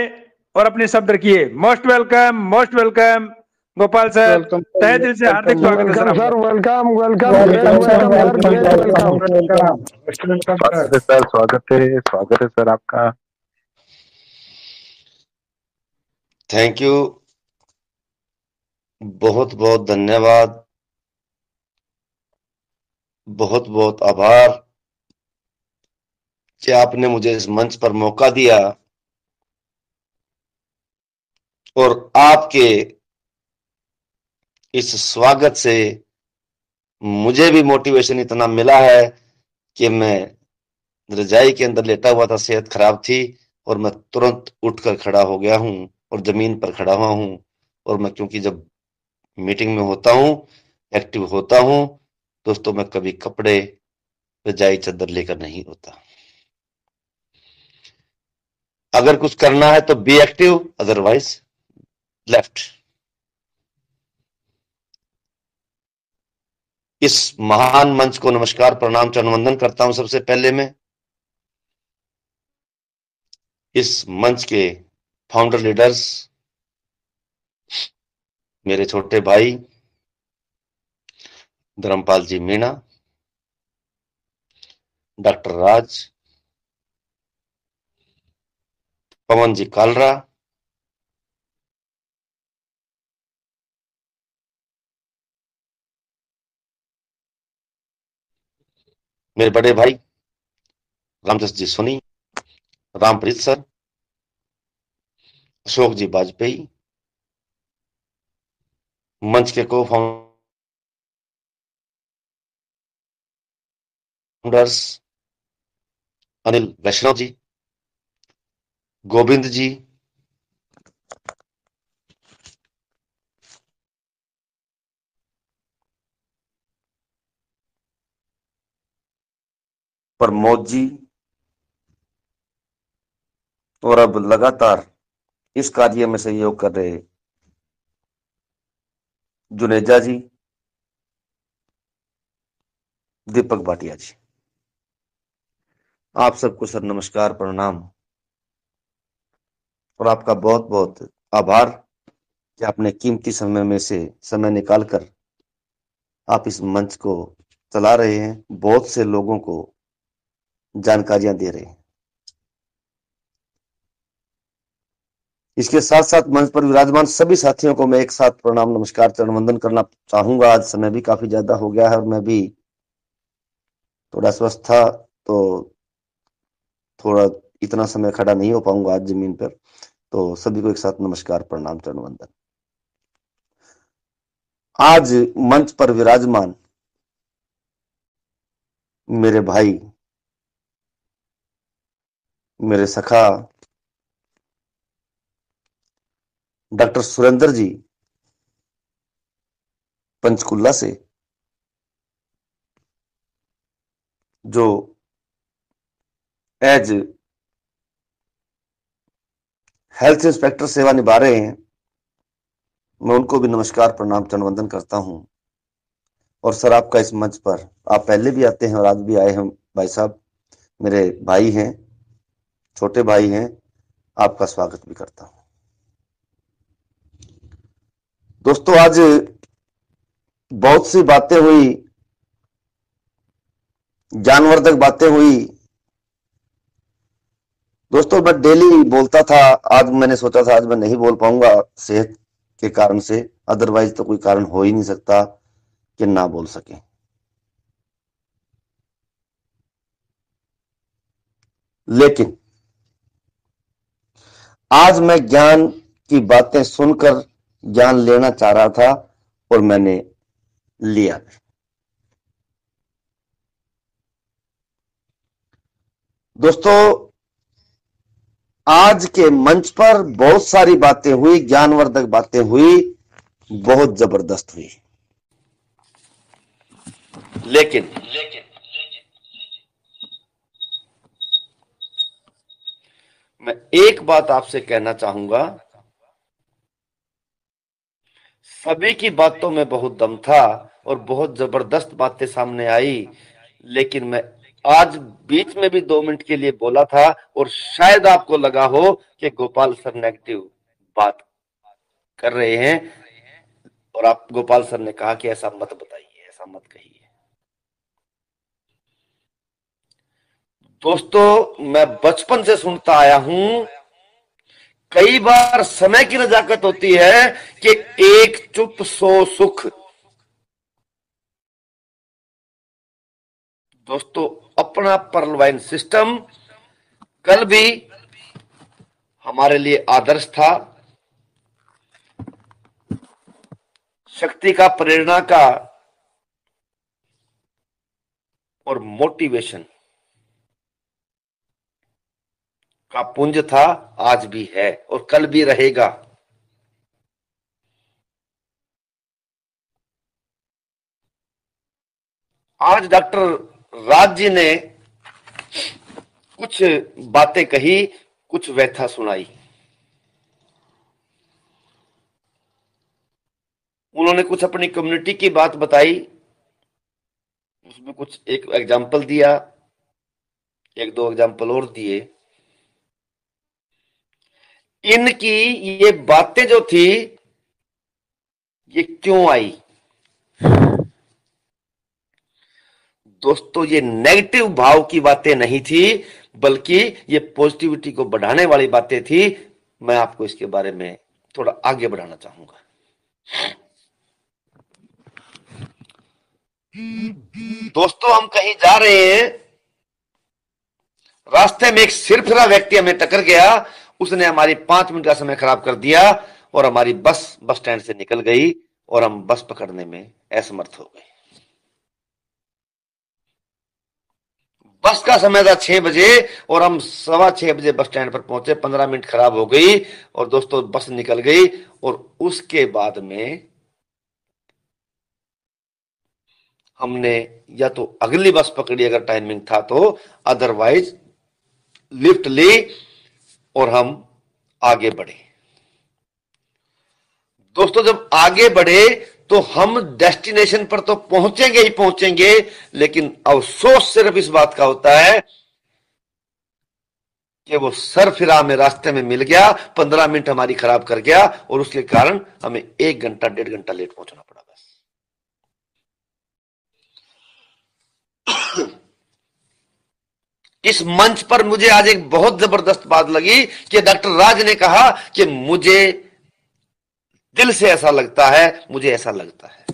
और अपने शब्द रखिए। Most welcome most welcome. Gopal sir तहे दिल से हार्दिक स्वागत है sir welcome sir welcome welcome welcome welcome स्वागत है सर स्वागत है स्वागत है सर आपका। थैंक यू बहुत बहुत धन्यवाद। बहुत बहुत आभार कि आपने मुझे इस मंच पर मौका दिया और आपके इस स्वागत से मुझे भी मोटिवेशन इतना मिला है कि मैं रजाई के अंदर लेटा हुआ था, सेहत खराब थी और मैं तुरंत उठकर खड़ा हो गया हूँ और ज़मीन पर खड़ा हुआ हूँ और मैं क्योंकि जब मीटिंग में होता हूँ एक्टिव होता हूँ, दोस्तों, मैं कभी कपड़े रजाई चादर लेकर नहीं होता। अगर कुछ करना है तो बी एक्टिव अदरवाइज़ लेफ़्ट इस महान मंच को नमस्कार, प्रणाम, चरणवंदन करता हूँ सबसे पहले मैं। इस मंच के फाउंडर लीडर्स मेरे छोटे भाई, धर्मपाल जी मीणा, डॉक्टर राज, पवन जी कालरा मेरे बड़े भाई रामचंद्र जी सोनी, रामप्रीत सर, अशोक जी वाजपेयी, मंच के को फाउंडर्स अनिल वैष्णव जी, गोविंद जी प्रमोद जी और अब लगातार इस कार्य में सहयोग कर रहे जुनेजा जी, दीपक भाटिया जी, आप सबको सर नमस्कार, प्रणाम। और आपका बहुत बहुत आभार कि आपने कीमती समय में से समय निकालकर आप इस मंच को चला रहे हैं। बहुत से लोगों को जानकारियाँ दे रहे हैं। इसके साथ साथ मंच पर विराजमान सभी साथियों को मैं एक साथ प्रणाम, नमस्कार चरण वंदन करना चाहूँगा। आज समय भी काफ़ी ज़्यादा हो गया है और मैं भी थोड़ा स्वस्थ था तो थोड़ा इतना समय खड़ा नहीं हो पाऊँगा आज ज़मीन पर। तो सभी को एक साथ नमस्कार, प्रणाम चरण वंदन आज मंच पर विराजमान मेरे भाई मेरे सखा, डॉक्टर सुरेंद्र जी, पंचकुला से, जो एज हेल्थ इंस्पेक्टर सेवा निभा रहे हैं, मैं उनको भी नमस्कार, प्रणाम चरणवंदन करता हूँ। और सर, आपका इस मंच पर आप पहले भी आते हैं और आज भी आए हैं, भाई साहब, मेरे भाई हैं छोटे भाई हैं, आपका स्वागत भी करता हूँ। दोस्तों, आज बहुत सी बातें हुई, ज्ञानवर्धक बातें हुई। दोस्तों, मैं डेली बोलता था, आज मैंने सोचा था, आज मैं नहीं बोल पाऊँगा सेहत के कारण से अदरवाइज़ तो कोई कारण हो ही नहीं सकता कि ना बोल सके। लेकिन आज मैं ज्ञान की बातें सुनकर ज्ञान लेना चाह रहा था और मैंने लिया। दोस्तों, आज के मंच पर बहुत सारी बातें हुई, ज्ञानवर्धक बातें हुई, बहुत ज़बरदस्त हुई। लेकिन लेकिन मैं एक बात आपसे कहना चाहूँगा। सभी की बातों में बहुत दम था और बहुत ज़बरदस्त बातें सामने आई, लेकिन मैं आज बीच में भी दो मिनट के लिए बोला था और शायद आपको लगा हो कि गोपाल सर नेगेटिव बात कर रहे हैं और आप, गोपाल सर ने कहा कि ऐसा मत बताइए, ऐसा मत कहिए। दोस्तों, मैं बचपन से सुनता आया हूँ। कई बार समय की नजाकत होती है कि एक चुप सो सुख। दोस्तों, अपना परलवाइन सिस्टम कल भी हमारे लिए आदर्श था। शक्ति का, प्रेरणा का और मोटिवेशन। का पुंज था, आज भी है और कल भी रहेगा। आज डॉक्टर राज जी ने कुछ बातें कही, कुछ व्यथा सुनाई। उन्होंने कुछ अपनी कम्युनिटी की बात बताई, उसमें कुछ एक एग्ज़ाम्पल दिया, एक दो एग्ज़ाम्पल और दिए। इनकी ये बातें जो थी, ये क्यों आई? दोस्तों, ये नेगेटिव भाव की बातें नहीं थी, बल्कि ये पॉजिटिविटी को बढ़ाने वाली बातें थी। मैं आपको इसके बारे में थोड़ा आगे बढ़ाना चाहूँगा। दोस्तों, हम कहीं जा रहे हैं। रास्ते में एक सिरफिरा व्यक्ति हमें टकर गया। उसने हमारी पाँच मिनट का समय खराब कर दिया और हमारी बस बस स्टैंड से निकल गई और हम बस पकड़ने में असमर्थ हो गए। बस का समय था छह बजे और हम सवा छह बजे बस स्टैंड पर पहुँचे, पंद्रह मिनट खराब हो गई और दोस्तों बस निकल गई और उसके बाद में हमने या तो अगली बस पकड़ी अगर टाइमिंग था तो अदरवाइज़ लिफ्ट ली और हम आगे बढ़े। दोस्तों, जब आगे बढ़े तो हम डेस्टिनेशन पर तो पहुँचेंगे ही पहुँचेंगे, लेकिन अफसोस सिर्फ़ इस बात का होता है कि वो सर फिरा में रास्ते में मिल गया, पंद्रह मिनट हमारी खराब कर गया, और उसके कारण हमें एक घंटा, डेढ़ घंटा लेट पहुँचना पड़ा बस। इस मंच पर मुझे आज एक बहुत ज़बरदस्त बात लगी कि डॉक्टर राज ने कहा कि मुझे दिल से ऐसा लगता है, मुझे ऐसा लगता है।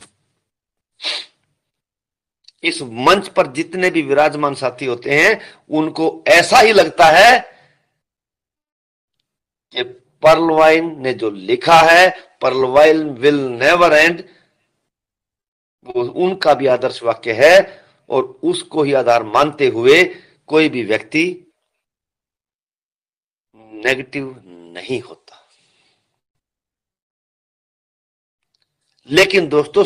इस मंच पर जितने भी विराजमान साथी होते हैं, उनको ऐसा ही लगता है कि पर्लवाइन ने जो लिखा है, पर्लवाइन विल नेवर एंड, वो उनका भी आदर्श वाक्य है और उसको ही आधार मानते हुए कोई भी व्यक्ति नेगेटिव नहीं होता। लेकिन दोस्तों,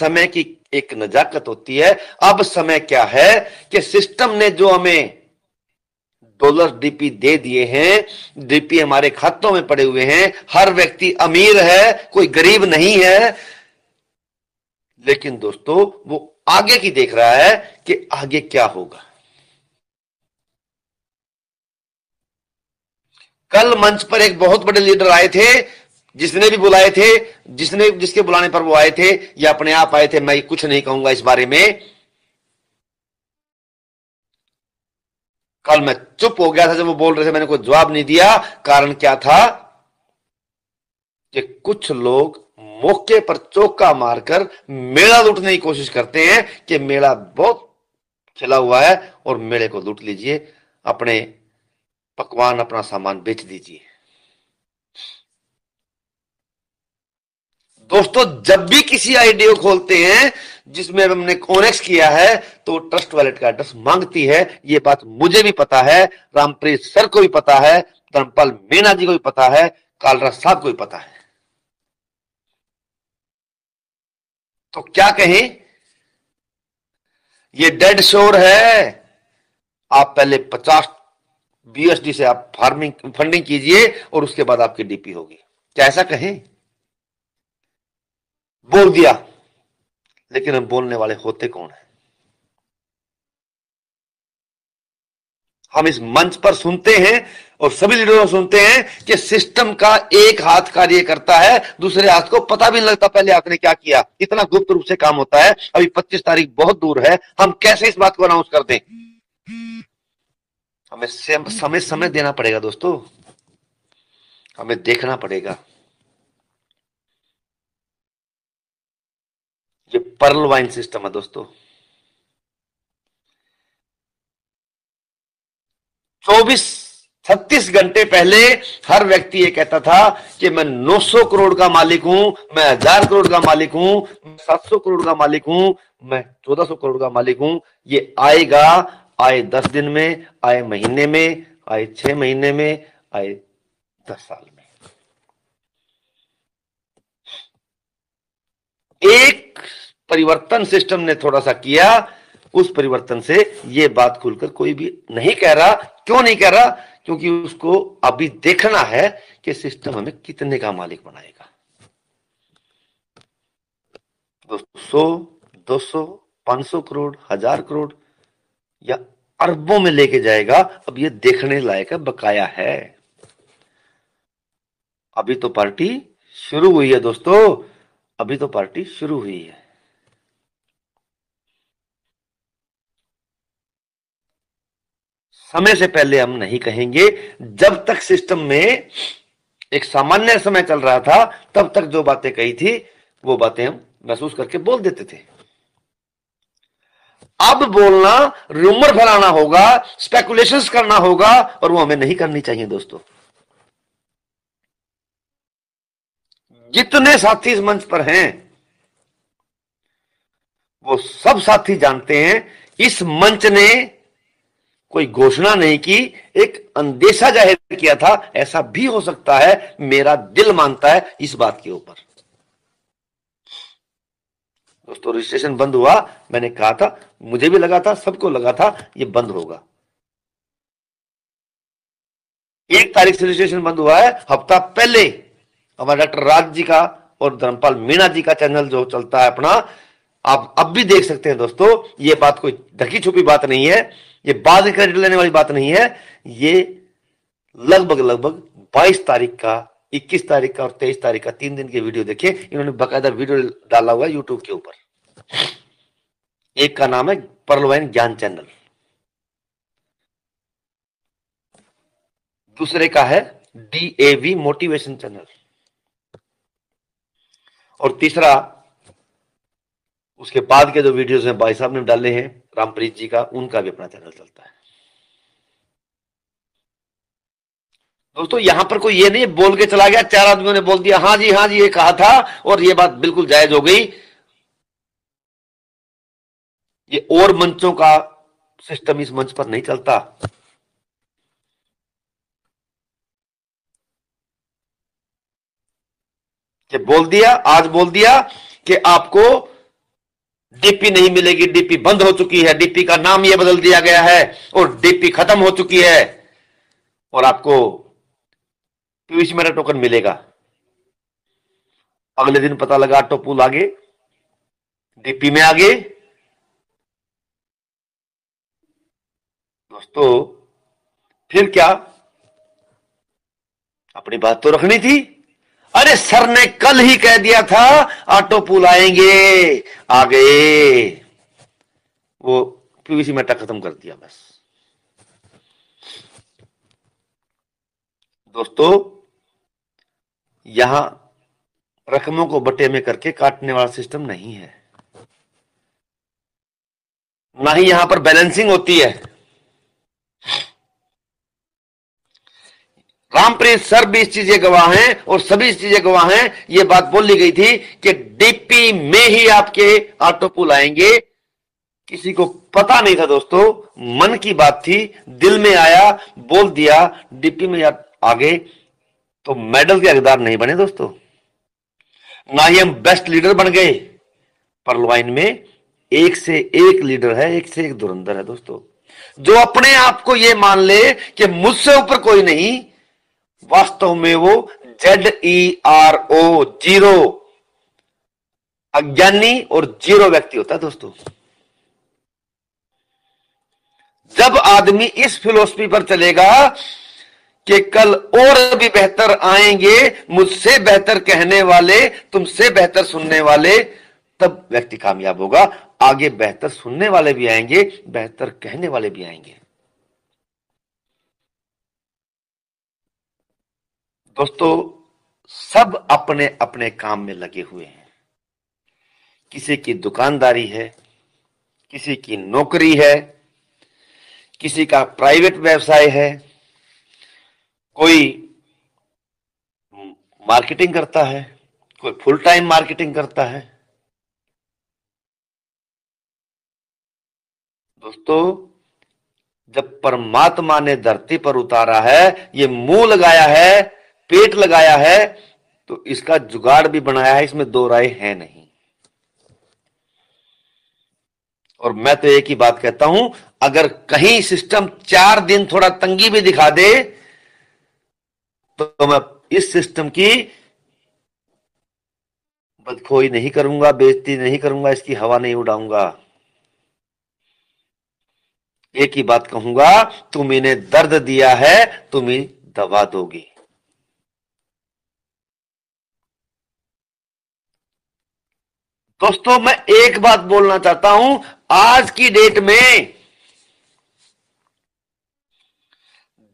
समय की एक नजाकत होती है। अब समय क्या है कि सिस्टम ने जो हमें डॉलर डीपी दे दिए हैं, डीपी हमारे खातों में पड़े हुए हैं, हर व्यक्ति अमीर है, कोई गरीब नहीं है। लेकिन दोस्तों, वो आगे की देख रहा है कि आगे क्या होगा। कल मंच पर एक बहुत बड़े लीडर आए थे, जिसने भी बुलाए थे, जिसने, जिसके बुलाने पर वो आए थे, या अपने आप आए थे, मैं कुछ नहीं कहूँगा इस बारे में। कल मैं चुप हो गया था जब वो बोल रहे थे, मैंने कोई जवाब नहीं दिया। कारण क्या था? कि कुछ लोग मौके पर चौका मारकर मेला लूटने की कोशिश करते हैं कि मेला बहुत खिला हुआ है और मेले को लूट लीजिए। अपने पकवान अपना सामान बेच दीजिए। दोस्तों, जब भी किसी आईडी खोलते हैं, जिसमें हमने कॉनेक्स किया है तो ट्रस्ट वॉलेट का एड्रेस मांगती है। ये बात मुझे भी पता है, रामप्रीत सर को भी पता है, धर्मपाल मीना जी को भी पता है, कालराज साहब को भी पता है। तो क्या कहें? ये डेड शोर है। आप पहले 50 बीएसडी से आप फ़ार्मिंग फंडिंग कीजिए और उसके बाद आपकी डीपी होगी। क्या ऐसा कहें? बोल दिया। लेकिन हम बोलने वाले होते कौन है? हम इस मंच पर सुनते हैं और सभी लीडरों सुनते हैं कि सिस्टम का एक हाथ कार्य करता है, दूसरे हाथ को पता भी नहीं लगता पहले आपने क्या किया। इतना गुप्त रूप से काम होता है। अभी 25 तारीख बहुत दूर है। हम कैसे इस बात को अनाउंस कर दें? हमें समय समय देना पड़ेगा दोस्तों। हमें देखना पड़ेगा। ये पर्ल वाइन सिस्टम है दोस्तों। 24 छत्तीस घंटे पहले हर व्यक्ति ये कहता था कि मैं 900 करोड़ का मालिक हूँ मैं हज़ार करोड़ का मालिक हूँ मैं 700 करोड़ का मालिक हूँ मैं 1400 करोड़ का मालिक हूँ। ये आएगा आए दस दिन में, आए महीने में, आए छह महीने में, आए दस साल में। एक परिवर्तन सिस्टम ने थोड़ा सा किया, उस परिवर्तन से ये बात खुलकर कोई भी नहीं कह रहा। क्यों नहीं कह रहा? क्योंकि उसको अभी देखना है कि सिस्टम हमें कितने का मालिक बनाएगा। दो सौ दो सौ, पाँच सौ करोड़, हज़ार करोड़ या अरबों में लेके जाएगा, अब ये देखने लायक है, बकाया है। अभी तो पार्टी शुरू हुई है दोस्तों, अभी तो पार्टी शुरू हुई है। समय से पहले हम नहीं कहेंगे, जब तक सिस्टम में एक सामान्य समय चल रहा था, तब तक जो बातें कही थी, वो बातें हम महसूस करके बोल देते थे। अब बोलना रूमर फैलाना होगा स्पेकुलेशंस करना होगा, और वो हमें नहीं करनी चाहिए दोस्तों। जितने साथी इस मंच पर हैं, वो सब साथी जानते हैं, इस मंच ने कोई घोषणा नहीं की, एक अंदेशा ज़ाहिर किया था, ऐसा भी हो सकता है, मेरा दिल मानता है इस बात के ऊपर। दोस्तों रजिस्ट्रेशन बंद हुआ, मैंने कहा था, मुझे भी लगा था, सबको लगा था, ये बंद होगा। एक तारीख से रजिस्ट्रेशन बंद हुआ है, हफ़्ता पहले हमारे डॉक्टर राज जी का और धर्मपाल मीणा जी का चैनल जो चलता है अपना, आप अब भी देख सकते हैं दोस्तों, ये बात कोई ढकी छुपी बात नहीं है, ये बाद क्रेडिट लेने वाली बात नहीं है, ये लगभग लगभग 22 तारीख का 21 तारीख का और 23 तारीख का तीन दिन के वीडियो देखिए। इन्होंने बकायदा वीडियो डाला हुआ है यूट्यूब के ऊपर। एक का नाम है परलवाइन ज्ञान चैनल। दूसरे का है डीएवी मोटिवेशन चैनल और तीसरा, उसके बाद के जो वीडियोस हैं भाई साहब ने डाले हैं, रामप्रीत जी का, उनका भी अपना चैनल चलता है। दोस्तों, यहाँ पर कोई ये नहीं, बोल के चला गया, चार आदमियों ने बोल दिया हाँ जी हाँ जी, ये कहा था, और ये बात बिल्कुल जायज़ हो गई। ये और मंचों का सिस्टम इस मंच पर नहीं चलता। कि बोल दिया, आज बोल दिया कि आपको डीपी नहीं मिलेगी, डीपी बंद हो चुकी है, डीपी का नाम यह बदल दिया गया है, और डीपी खत्म हो चुकी है, और आपको पीवीसी मेरा टोकन मिलेगा। अगले दिन पता लगा टोपुल आगे डीपी में आगे। दोस्तों, फिर क्या? अपनी बात तो रखनी थी। अरे सर ने कल ही कह दिया था, ऑटो पुल आएँगे आ गए वो पीवीसी मेटा खत्म कर दिया बस। दोस्तों यहाँ रकमों को बटे में करके काटने वाला सिस्टम नहीं है। ना ही यहाँ पर बैलेंसिंग होती है। रामप्रीत सर भी इस चीज़ें गवाह हैं और सभी इस चीज़ें गवाह हैं। ये बात बोली गई थी कि डीपी में ही आपके ऑटो पुल आएँगे। किसी को पता नहीं था दोस्तों, मन की बात थी, दिल में आया, बोल दिया, डीपी में आगे तो मेडल के हकदार नहीं बने दोस्तों। ना ही हम बेस्ट लीडर बन गए, पर परलवाइन में एक से एक लीडर है, एक से एक धुरंधर है दोस्तों। जो अपने आप को यह मान ले कि मुझसे ऊपर कोई नहीं, वास्तव में वो Z E R O zero अज्ञानी और ज़ीरो व्यक्ति होता है दोस्तों। जब आदमी इस फिलोसफी पर चलेगा कि कल और भी बेहतर आएँगे, मुझसे बेहतर कहने वाले, तुमसे बेहतर सुनने वाले, तब व्यक्ति कामयाब होगा। आगे बेहतर सुनने वाले भी आएँगे, बेहतर कहने वाले भी आएँगे। दोस्तों, सब अपने अपने काम में लगे हुए हैं। किसी की दुकानदारी है, किसी की नौकरी है, किसी का प्राइवेट व्यवसाय है कोई मार्केटिंग करता है, कोई फुल टाइम मार्केटिंग करता है। दोस्तों, जब परमात्मा ने धरती पर उतारा है, ये मुँह लगाया है, पेट लगाया है तो इसका जुगाड़ भी बनाया है, इसमें दो राय है नहीं। और मैं तो एक ही बात कहता हूँ, अगर कहीं सिस्टम चार दिन थोड़ा तंगी भी दिखा दे तो मैं इस सिस्टम की बदखोई नहीं करूँगा बेजती नहीं करूँगा, इसकी हवा नहीं उड़ाऊँगा। एक ही बात कहूँगा, तुम इन्हें दर्द दिया है, तुम ही दवा दोगे। दोस्तों, मैं एक बात बोलना चाहता हूँ, आज की डेट में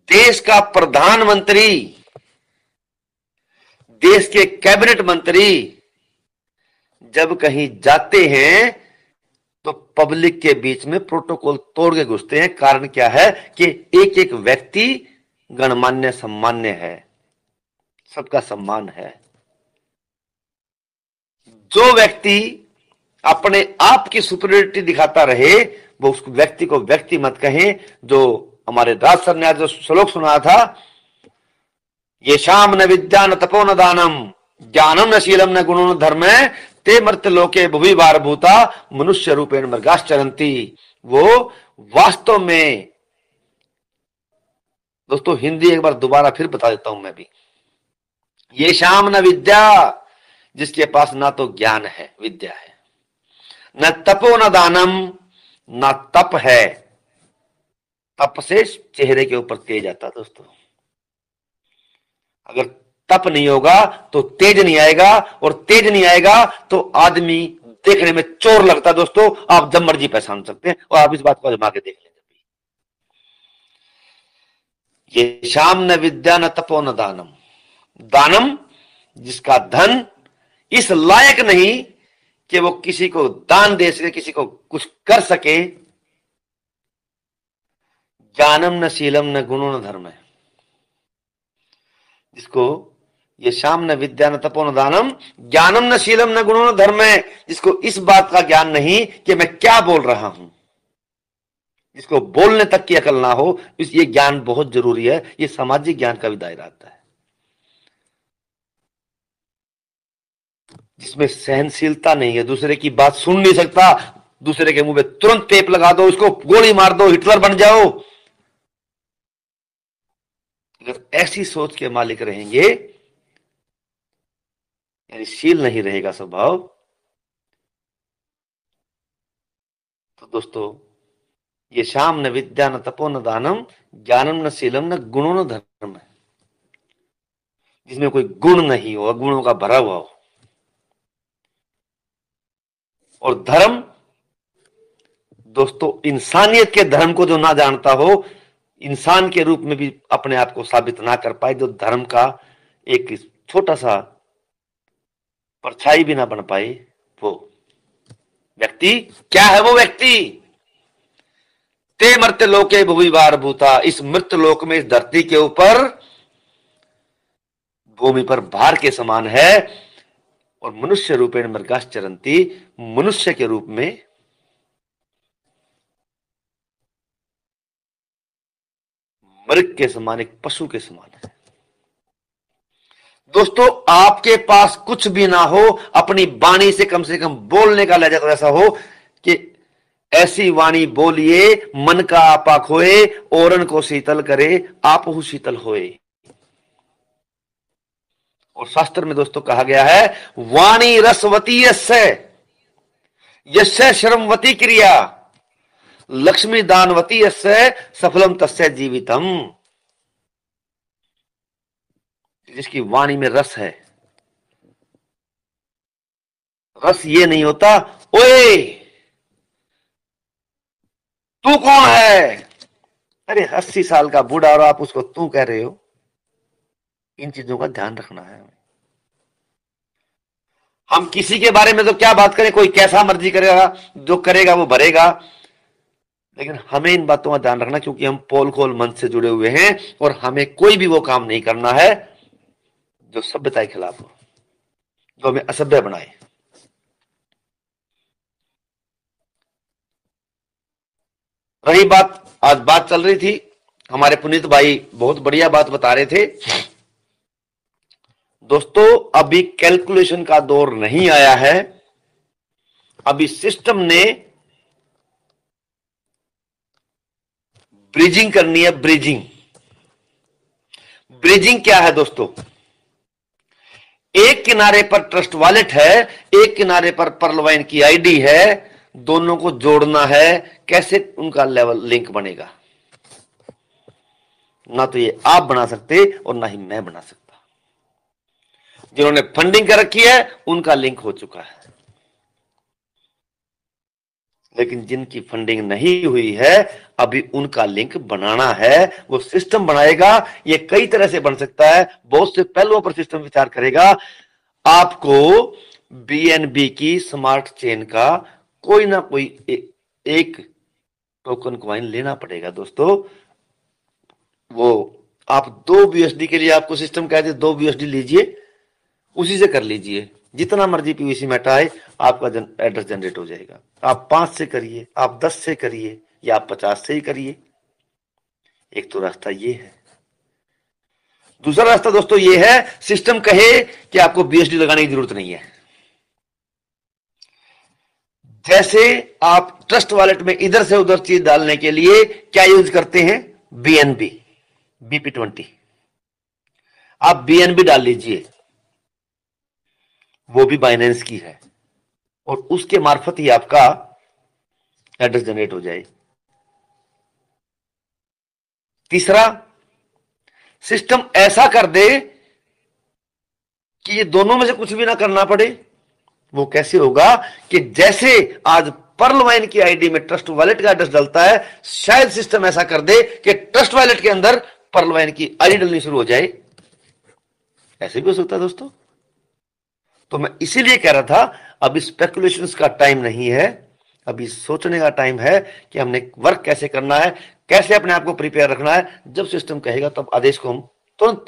देश का प्रधानमंत्री देश के कैबिनेट मंत्री जब कहीं जाते हैं तो पब्लिक के बीच में प्रोटोकॉल तोड़ के घुसते हैं। कारण क्या है कि एक एक व्यक्ति गणमान्य, सम्मान्य है। सबका सम्मान है। जो व्यक्ति अपने आप की सुपरियोरिटी दिखाता रहे, वो उस व्यक्ति को व्यक्ति मत कहें, जो हमारे राज सर ने जो श्लोक सुना था ये शाम न विद्या न तपो न दानम। ज्ञानम न शीलम न गुणो न धर्म। ते मृत लोके भुवि बार भूता मनुष्य रूपेण मृगाश्चरंती वो वास्तव में दोस्तों, हिंदी एक बार दोबारा फिर बता देता हूँ मैं भी। ये शाम न विद्या, जिसके पास ना तो ज्ञान है, विद्या है। न तपो न दानम, न तप है। तप से चेहरे के ऊपर तेज आता दोस्तों। अगर तप नहीं होगा तो तेज नहीं आएगा, और तेज नहीं आएगा तो आदमी देखने में चोर लगता दोस्तों। आप जब मर्ज़ी पहचान सकते हैं, और आप इस बात को आजमा के देख लें ये शाम न विद्या न तपो न दानम। दानम, जिसका धन इस लायक नहीं कि वो किसी को दान दे सके, किसी को कुछ कर सके। ज्ञानम न शीलम न गुणो न धर्म है। जिसको ये शाम न विद्या न तपो न दानम, ज्ञानम न शीलम न गुणो न धर्म है, जिसको इस बात का ज्ञान नहीं कि मैं क्या बोल रहा हूँ। जिसको बोलने तक की अकल ना हो, इस ये ज्ञान बहुत ज़रूरी है, ये सामाजिक ज्ञान का भी दायरा आता है। जिसमें सहनशीलता नहीं है, दूसरे की बात सुन नहीं सकता, दूसरे के मुँह पे तुरंत टेप लगा दो, उसको गोली मार दो, हिटलर बन जाओ। अगर ऐसी सोच के मालिक रहेंगे, यानी शील नहीं रहेगा स्वभाव तो दोस्तों, ये शाम न विद्या न तपो न दानम, ज्ञानम न शीलम न गुणों न धर्म है। जिसमें कोई गुण नहीं हो गुणों का भरा हुआ हो। और धर्म, दोस्तों, इंसानियत के धर्म को जो ना जानता हो इंसान के रूप में भी अपने आप को साबित ना कर पाए, जो धर्म का एक छोटा सा परछाई भी ना बन पाए, वो व्यक्ति क्या है वो व्यक्ति? ते मृत लोके भूमि बार भूता, इस मृत लोक में इस धरती के ऊपर भूमि पर भार के समान है, और मनुष्य रूपेण मृगाश्चरंती, मनुष्य के रूप में मृग के समान, एक पशु के समान है। दोस्तों, आपके पास कुछ भी ना हो, अपनी वाणी से कम से कम बोलने का लहजा तो ऐसा हो कि ऐसी वाणी बोलिए, मन का आपा खोए औरन को शीतल करे, आप शीतल होए। और शास्त्र में दोस्तों कहा गया है, वाणी रसवती से यस्य श्रमवती क्रिया। लक्ष्मी दानवती सफलम तस्य जीवितम। जिसकी वाणी में रस है। रस ये नहीं होता, ओए! तू कौन है? अरे, अस्सी साल का बूढ़ा और आप उसको तू कह रहे हो। इन चीज़ों का ध्यान रखना है हम। किसी के बारे में तो क्या बात करें? कोई कैसा मर्ज़ी करेगा जो करेगा, वो भरेगा। लेकिन हमें इन बातों का ध्यान रखना, क्योंकि हम पोल खोल मंच से जुड़े हुए हैं और हमें कोई भी वो काम नहीं करना है जो सभ्यता के खिलाफ हो, जो हमें असभ्य बनाए। रही बात, आज बात चल रही थी। हमारे पुनीत भाई बहुत बढ़िया बात बता रहे थे। दोस्तों, अभी कैलकुलेशन का दौर नहीं आया है। अभी सिस्टम ने ब्रिजिंग करनी है ब्रिजिंग ब्रिजिंग क्या है दोस्तों? एक किनारे पर ट्रस्ट वॉलेट है, एक किनारे पर परलवाइन की आईडी है, दोनों को जोड़ना है, कैसे उनका लेवल लिंक बनेगा? ना तो ये आप बना सकते और ना ही मैं बना सकता। जिन्होंने फंडिंग कर रखी है, उनका लिंक हो चुका है। लेकिन जिनकी फंडिंग नहीं हुई है अभी उनका लिंक बनाना है। वो सिस्टम बनाएगा ये कई तरह से बन सकता है। बहुत से पहलुओं पर सिस्टम विचार करेगा। आपको बीएनबी की स्मार्ट चेन का कोई ना कोई ए, एक टोकन क्वाइन लेना पड़ेगा दोस्तों। वो आप दो बीएसडी के लिए आपको सिस्टम कहते दो बीएसडी लीजिए उसी से कर लीजिए। जितना मर्ज़ी पीवीसी मेटा है आपका जन, एड्रेस जनरेट हो जाएगा। आप पाँच से करिए आप दस से करिए या आप पचास से ही करिए। एक तो रास्ता ये है। दूसरा रास्ता दोस्तों ये है सिस्टम कहे कि आपको बीएसडी लगाने की ज़रूरत नहीं है। जैसे आप ट्रस्ट वॉलेट में इधर से उधर चीज़ डालने के लिए क्या यूज़ करते हैं? बीएनबी बीपी ट्वेंटी आप बीएनबी डाल लीजिए। वो भी बाइनेंस की है। और उसके मार्फत ही आपका एड्रेस जनरेट हो जाए। तीसरा सिस्टम ऐसा कर दे कि ये दोनों में से कुछ भी ना करना पड़े। वो कैसे होगा कि जैसे आज पर्ल वाइन की आईडी में ट्रस्ट वॉलेट का एड्रेस डलता है, शायद सिस्टम ऐसा कर दे कि ट्रस्ट वॉलेट के अंदर पर्ल वाइन की आईडी डलनी शुरू हो जाए। ऐसे भी हो सकता है दोस्तों। तो मैं इसीलिए कह रहा था, अभी स्पेकुलेशन का टाइम नहीं है, अभी सोचने का टाइम है कि हमने वर्क कैसे करना है, कैसे अपने आप को प्रिपेयर रखना है। जब सिस्टम कहेगा, तब आदेश को हम तुरंत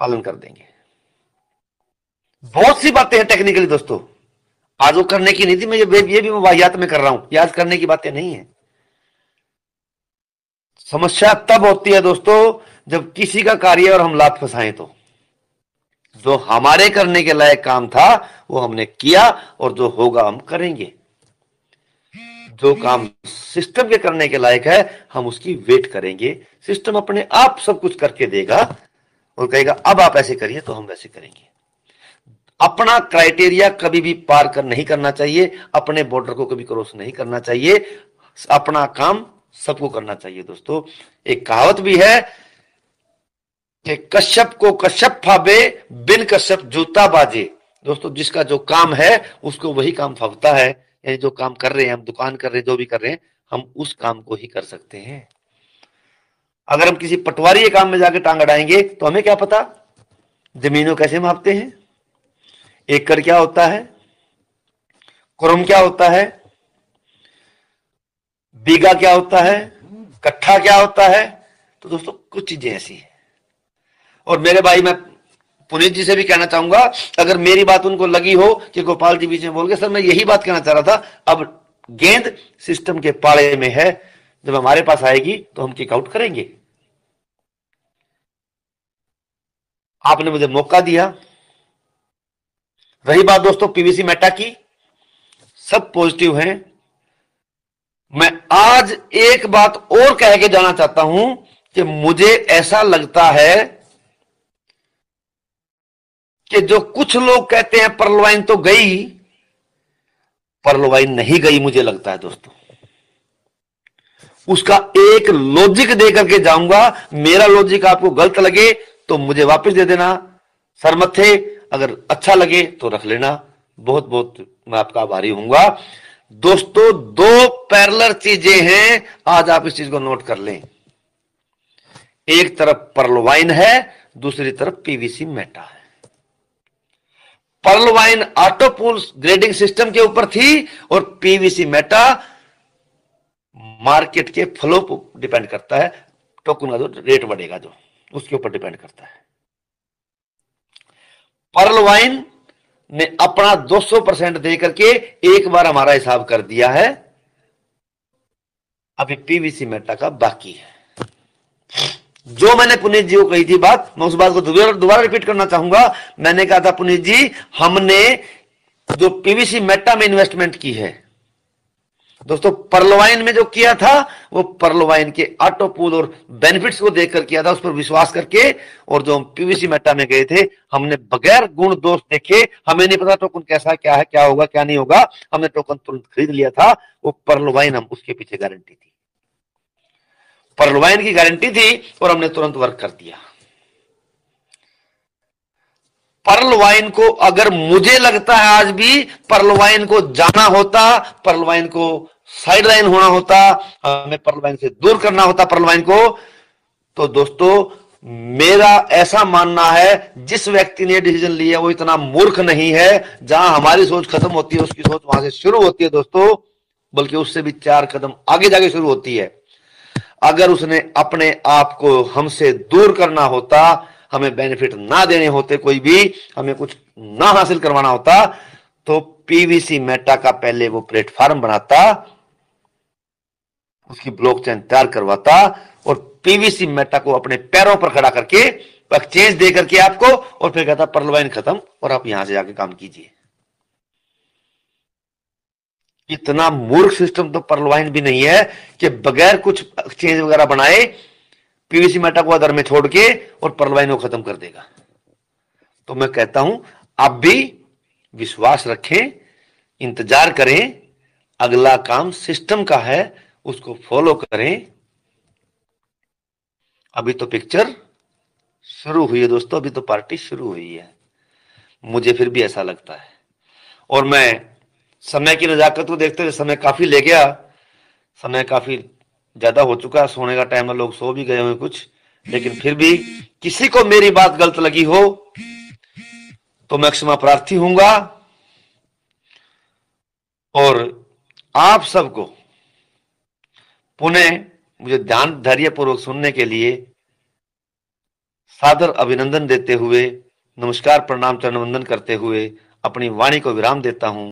पालन कर देंगे। बहुत सी बातें हैं टेक्निकली दोस्तों। आज वो करने की नहीं थी, मैं ये ये भी वाहियात में कर रहा हूँ, याद करने की बातें नहीं है। समस्या तब होती है दोस्तों, जब किसी का कार्य और हम लात फंसाएँ तो। जो हमारे करने के लायक काम था, वो हमने किया और जो होगा हम करेंगे। जो काम सिस्टम के करने के लायक है, हम उसकी वेट करेंगे। सिस्टम अपने आप सब कुछ करके देगा और कहेगा, अब आप ऐसे करिए तो हम वैसे करेंगे। अपना क्राइटेरिया कभी भी पार कर नहीं करना चाहिए, अपने बॉर्डर को कभी क्रॉस नहीं करना चाहिए, अपना काम सबको करना चाहिए। दोस्तों, एक कहावत भी है कि कश्यप को कश्यप फाबे, बिन कश्यप जूता बाजे दोस्तों, जिसका जो काम है, उसको वही काम फबता है। यानी जो काम कर रहे हैं, हम दुकान कर रहे हैं, जो भी कर रहे हैं, हम उस काम को ही कर सकते हैं। अगर हम किसी पटवारी के काम में जाकर टांग अड़ाएँगे तो हमें क्या पता? जमीनों कैसे मापते हैं? एकड़ क्या होता है? क्रम क्या होता है? बीघा क्या होता है? कट्ठा क्या होता है? तो दोस्तों, कुछ चीज़ें ऐसी हैं। और मेरे भाई, मैं पुनीत जी से भी कहना चाहूँगा, अगर मेरी बात उनको लगी हो कि गोपाल जी बीच में बोल गए, सर, मैं यही बात कहना चाह रहा था, अब गेंद सिस्टम के पाले में है, जब हमारे पास आएगी तो हम किक आउट करेंगे। आपने मुझे मौका दिया। रही बात दोस्तों, पीवीसी मेटा की, सब पॉजिटिव हैं। मैं आज एक बात और कह के जाना चाहता हूँ कि मुझे ऐसा लगता है कि जो कुछ लोग कहते हैं परलवाइन तो गई। परलोवाइन नहीं गई, मुझे लगता है, दोस्तों। उसका एक लॉजिक दे करके जाऊँगा। मेरा लॉजिक आपको गलत लगे तो मुझे वापस दे देना। सर मथे अगर अच्छा लगे तो रख लेना। बहुत बहुत मैं आपका आभारी हूँगा। दोस्तों, दो पैरलर चीज़ें हैं। आज आप इस चीज़ को नोट कर लें। एक तरफ़ परलवाइन है, दूसरी तरफ़ पीवीसी मेटा है। परलवाइन ऑटोपूल ग्रेडिंग सिस्टम के ऊपर थी और पीवीसी मेटा मार्केट के फ्लो पर डिपेंड करता है, टोकन का जो रेट बढ़ेगा जो, उसके ऊपर डिपेंड करता है। पर्ल वाइन ने अपना 200 परसेंट दे करके एक बार हमारा हिसाब कर दिया है। अभी पीवीसी मेटा का बाकी है। जो मैंने पुनीत जी को कही थी बात, मैं उस बात को दोबारा रिपीट करना चाहूँगा। मैंने कहा था, पुनीत जी, हमने जो पीवीसी मेटा में इन्वेस्टमेंट की है, दोस्तों परलवाइन में जो किया था, वो परलोवाइन के ऑटोपूल और बेनिफिट्स को देखकर किया था, उस पर विश्वास करके, और जो हम पीवीसी मेटा में गए थे, हमने बगैर गुण दोष देखे, हमें नहीं पता टोकन कैसा, क्या है, क्या होगा, क्या नहीं होगा, हमने टोकन तुरंत खरीद लिया था, वो परलोवाइन हम उसके पीछे गारंटी थी। परलोवाइन की गारंटी थी और हमने तुरंत वर्क कर दिया। परलवाइन को अगर मुझे लगता है आज भी परलवाइन को जाना होता परलवाइन को साइड लाइन होना होता, हमें परलवाइन से दूर करना होता परलवाइन को तो दोस्तों, मेरा ऐसा मानना है, जिस व्यक्ति ने डिसीज़न लिया, वो इतना मूर्ख नहीं है। जहाँ हमारी सोच खत्म होती है, उसकी सोच वहाँ से शुरू होती है दोस्तों, बल्कि उससे भी चार कदम आगे जाके शुरू होती है। अगर उसने अपने आप को हमसे दूर करना होता, हमें बेनिफिट ना देने होते कोई भी, हमें कुछ ना हासिल करवाना होता तो पीवीसी मेटा का पहले वो प्लेटफॉर्म बनाता, उसकी ब्लॉक ब्लॉकचेन तैयार करवाता और पीवीसी मेटा को अपने पैरों पर खड़ा करके एक्सचेंज दे करके आपको और फिर कहता परलवाइन खत्म और आप यहाँ से जाके काम कीजिए। इतना मूर्ख सिस्टम तो परलवाइन भी नहीं है कि बगैर कुछ एक्सचेंज वगैरह बनाए पीवीसी मेटा को अदर में छोड़ के और परलवाइन को खत्म कर देगा। तो मैं कहता हूँ, आप भी विश्वास रखें, इंतज़ार करें, अगला काम सिस्टम का है, उसको फॉलो करें। अभी तो पिक्चर शुरू हुई है दोस्तों, अभी तो पार्टी शुरू हुई है। मुझे फिर भी ऐसा लगता है। और मैं समय की नजाकत को देखते हुए समय काफ़ी ले गया। समय काफ़ी ज़्यादा हो चुका है सोने का टाइम है लोग सो भी गए हुए कुछ, लेकिन फिर भी किसी को मेरी बात गलत लगी हो तो मैं क्षमा प्रार्थी हूँगा। और आप सबको पुनः मुझे ध्यान धैर्य पूर्वक सुनने के लिए सादर अभिनंदन देते हुए, नमस्कार प्रणाम चरण वंदन करते हुए अपनी वाणी को विराम देता हूँ।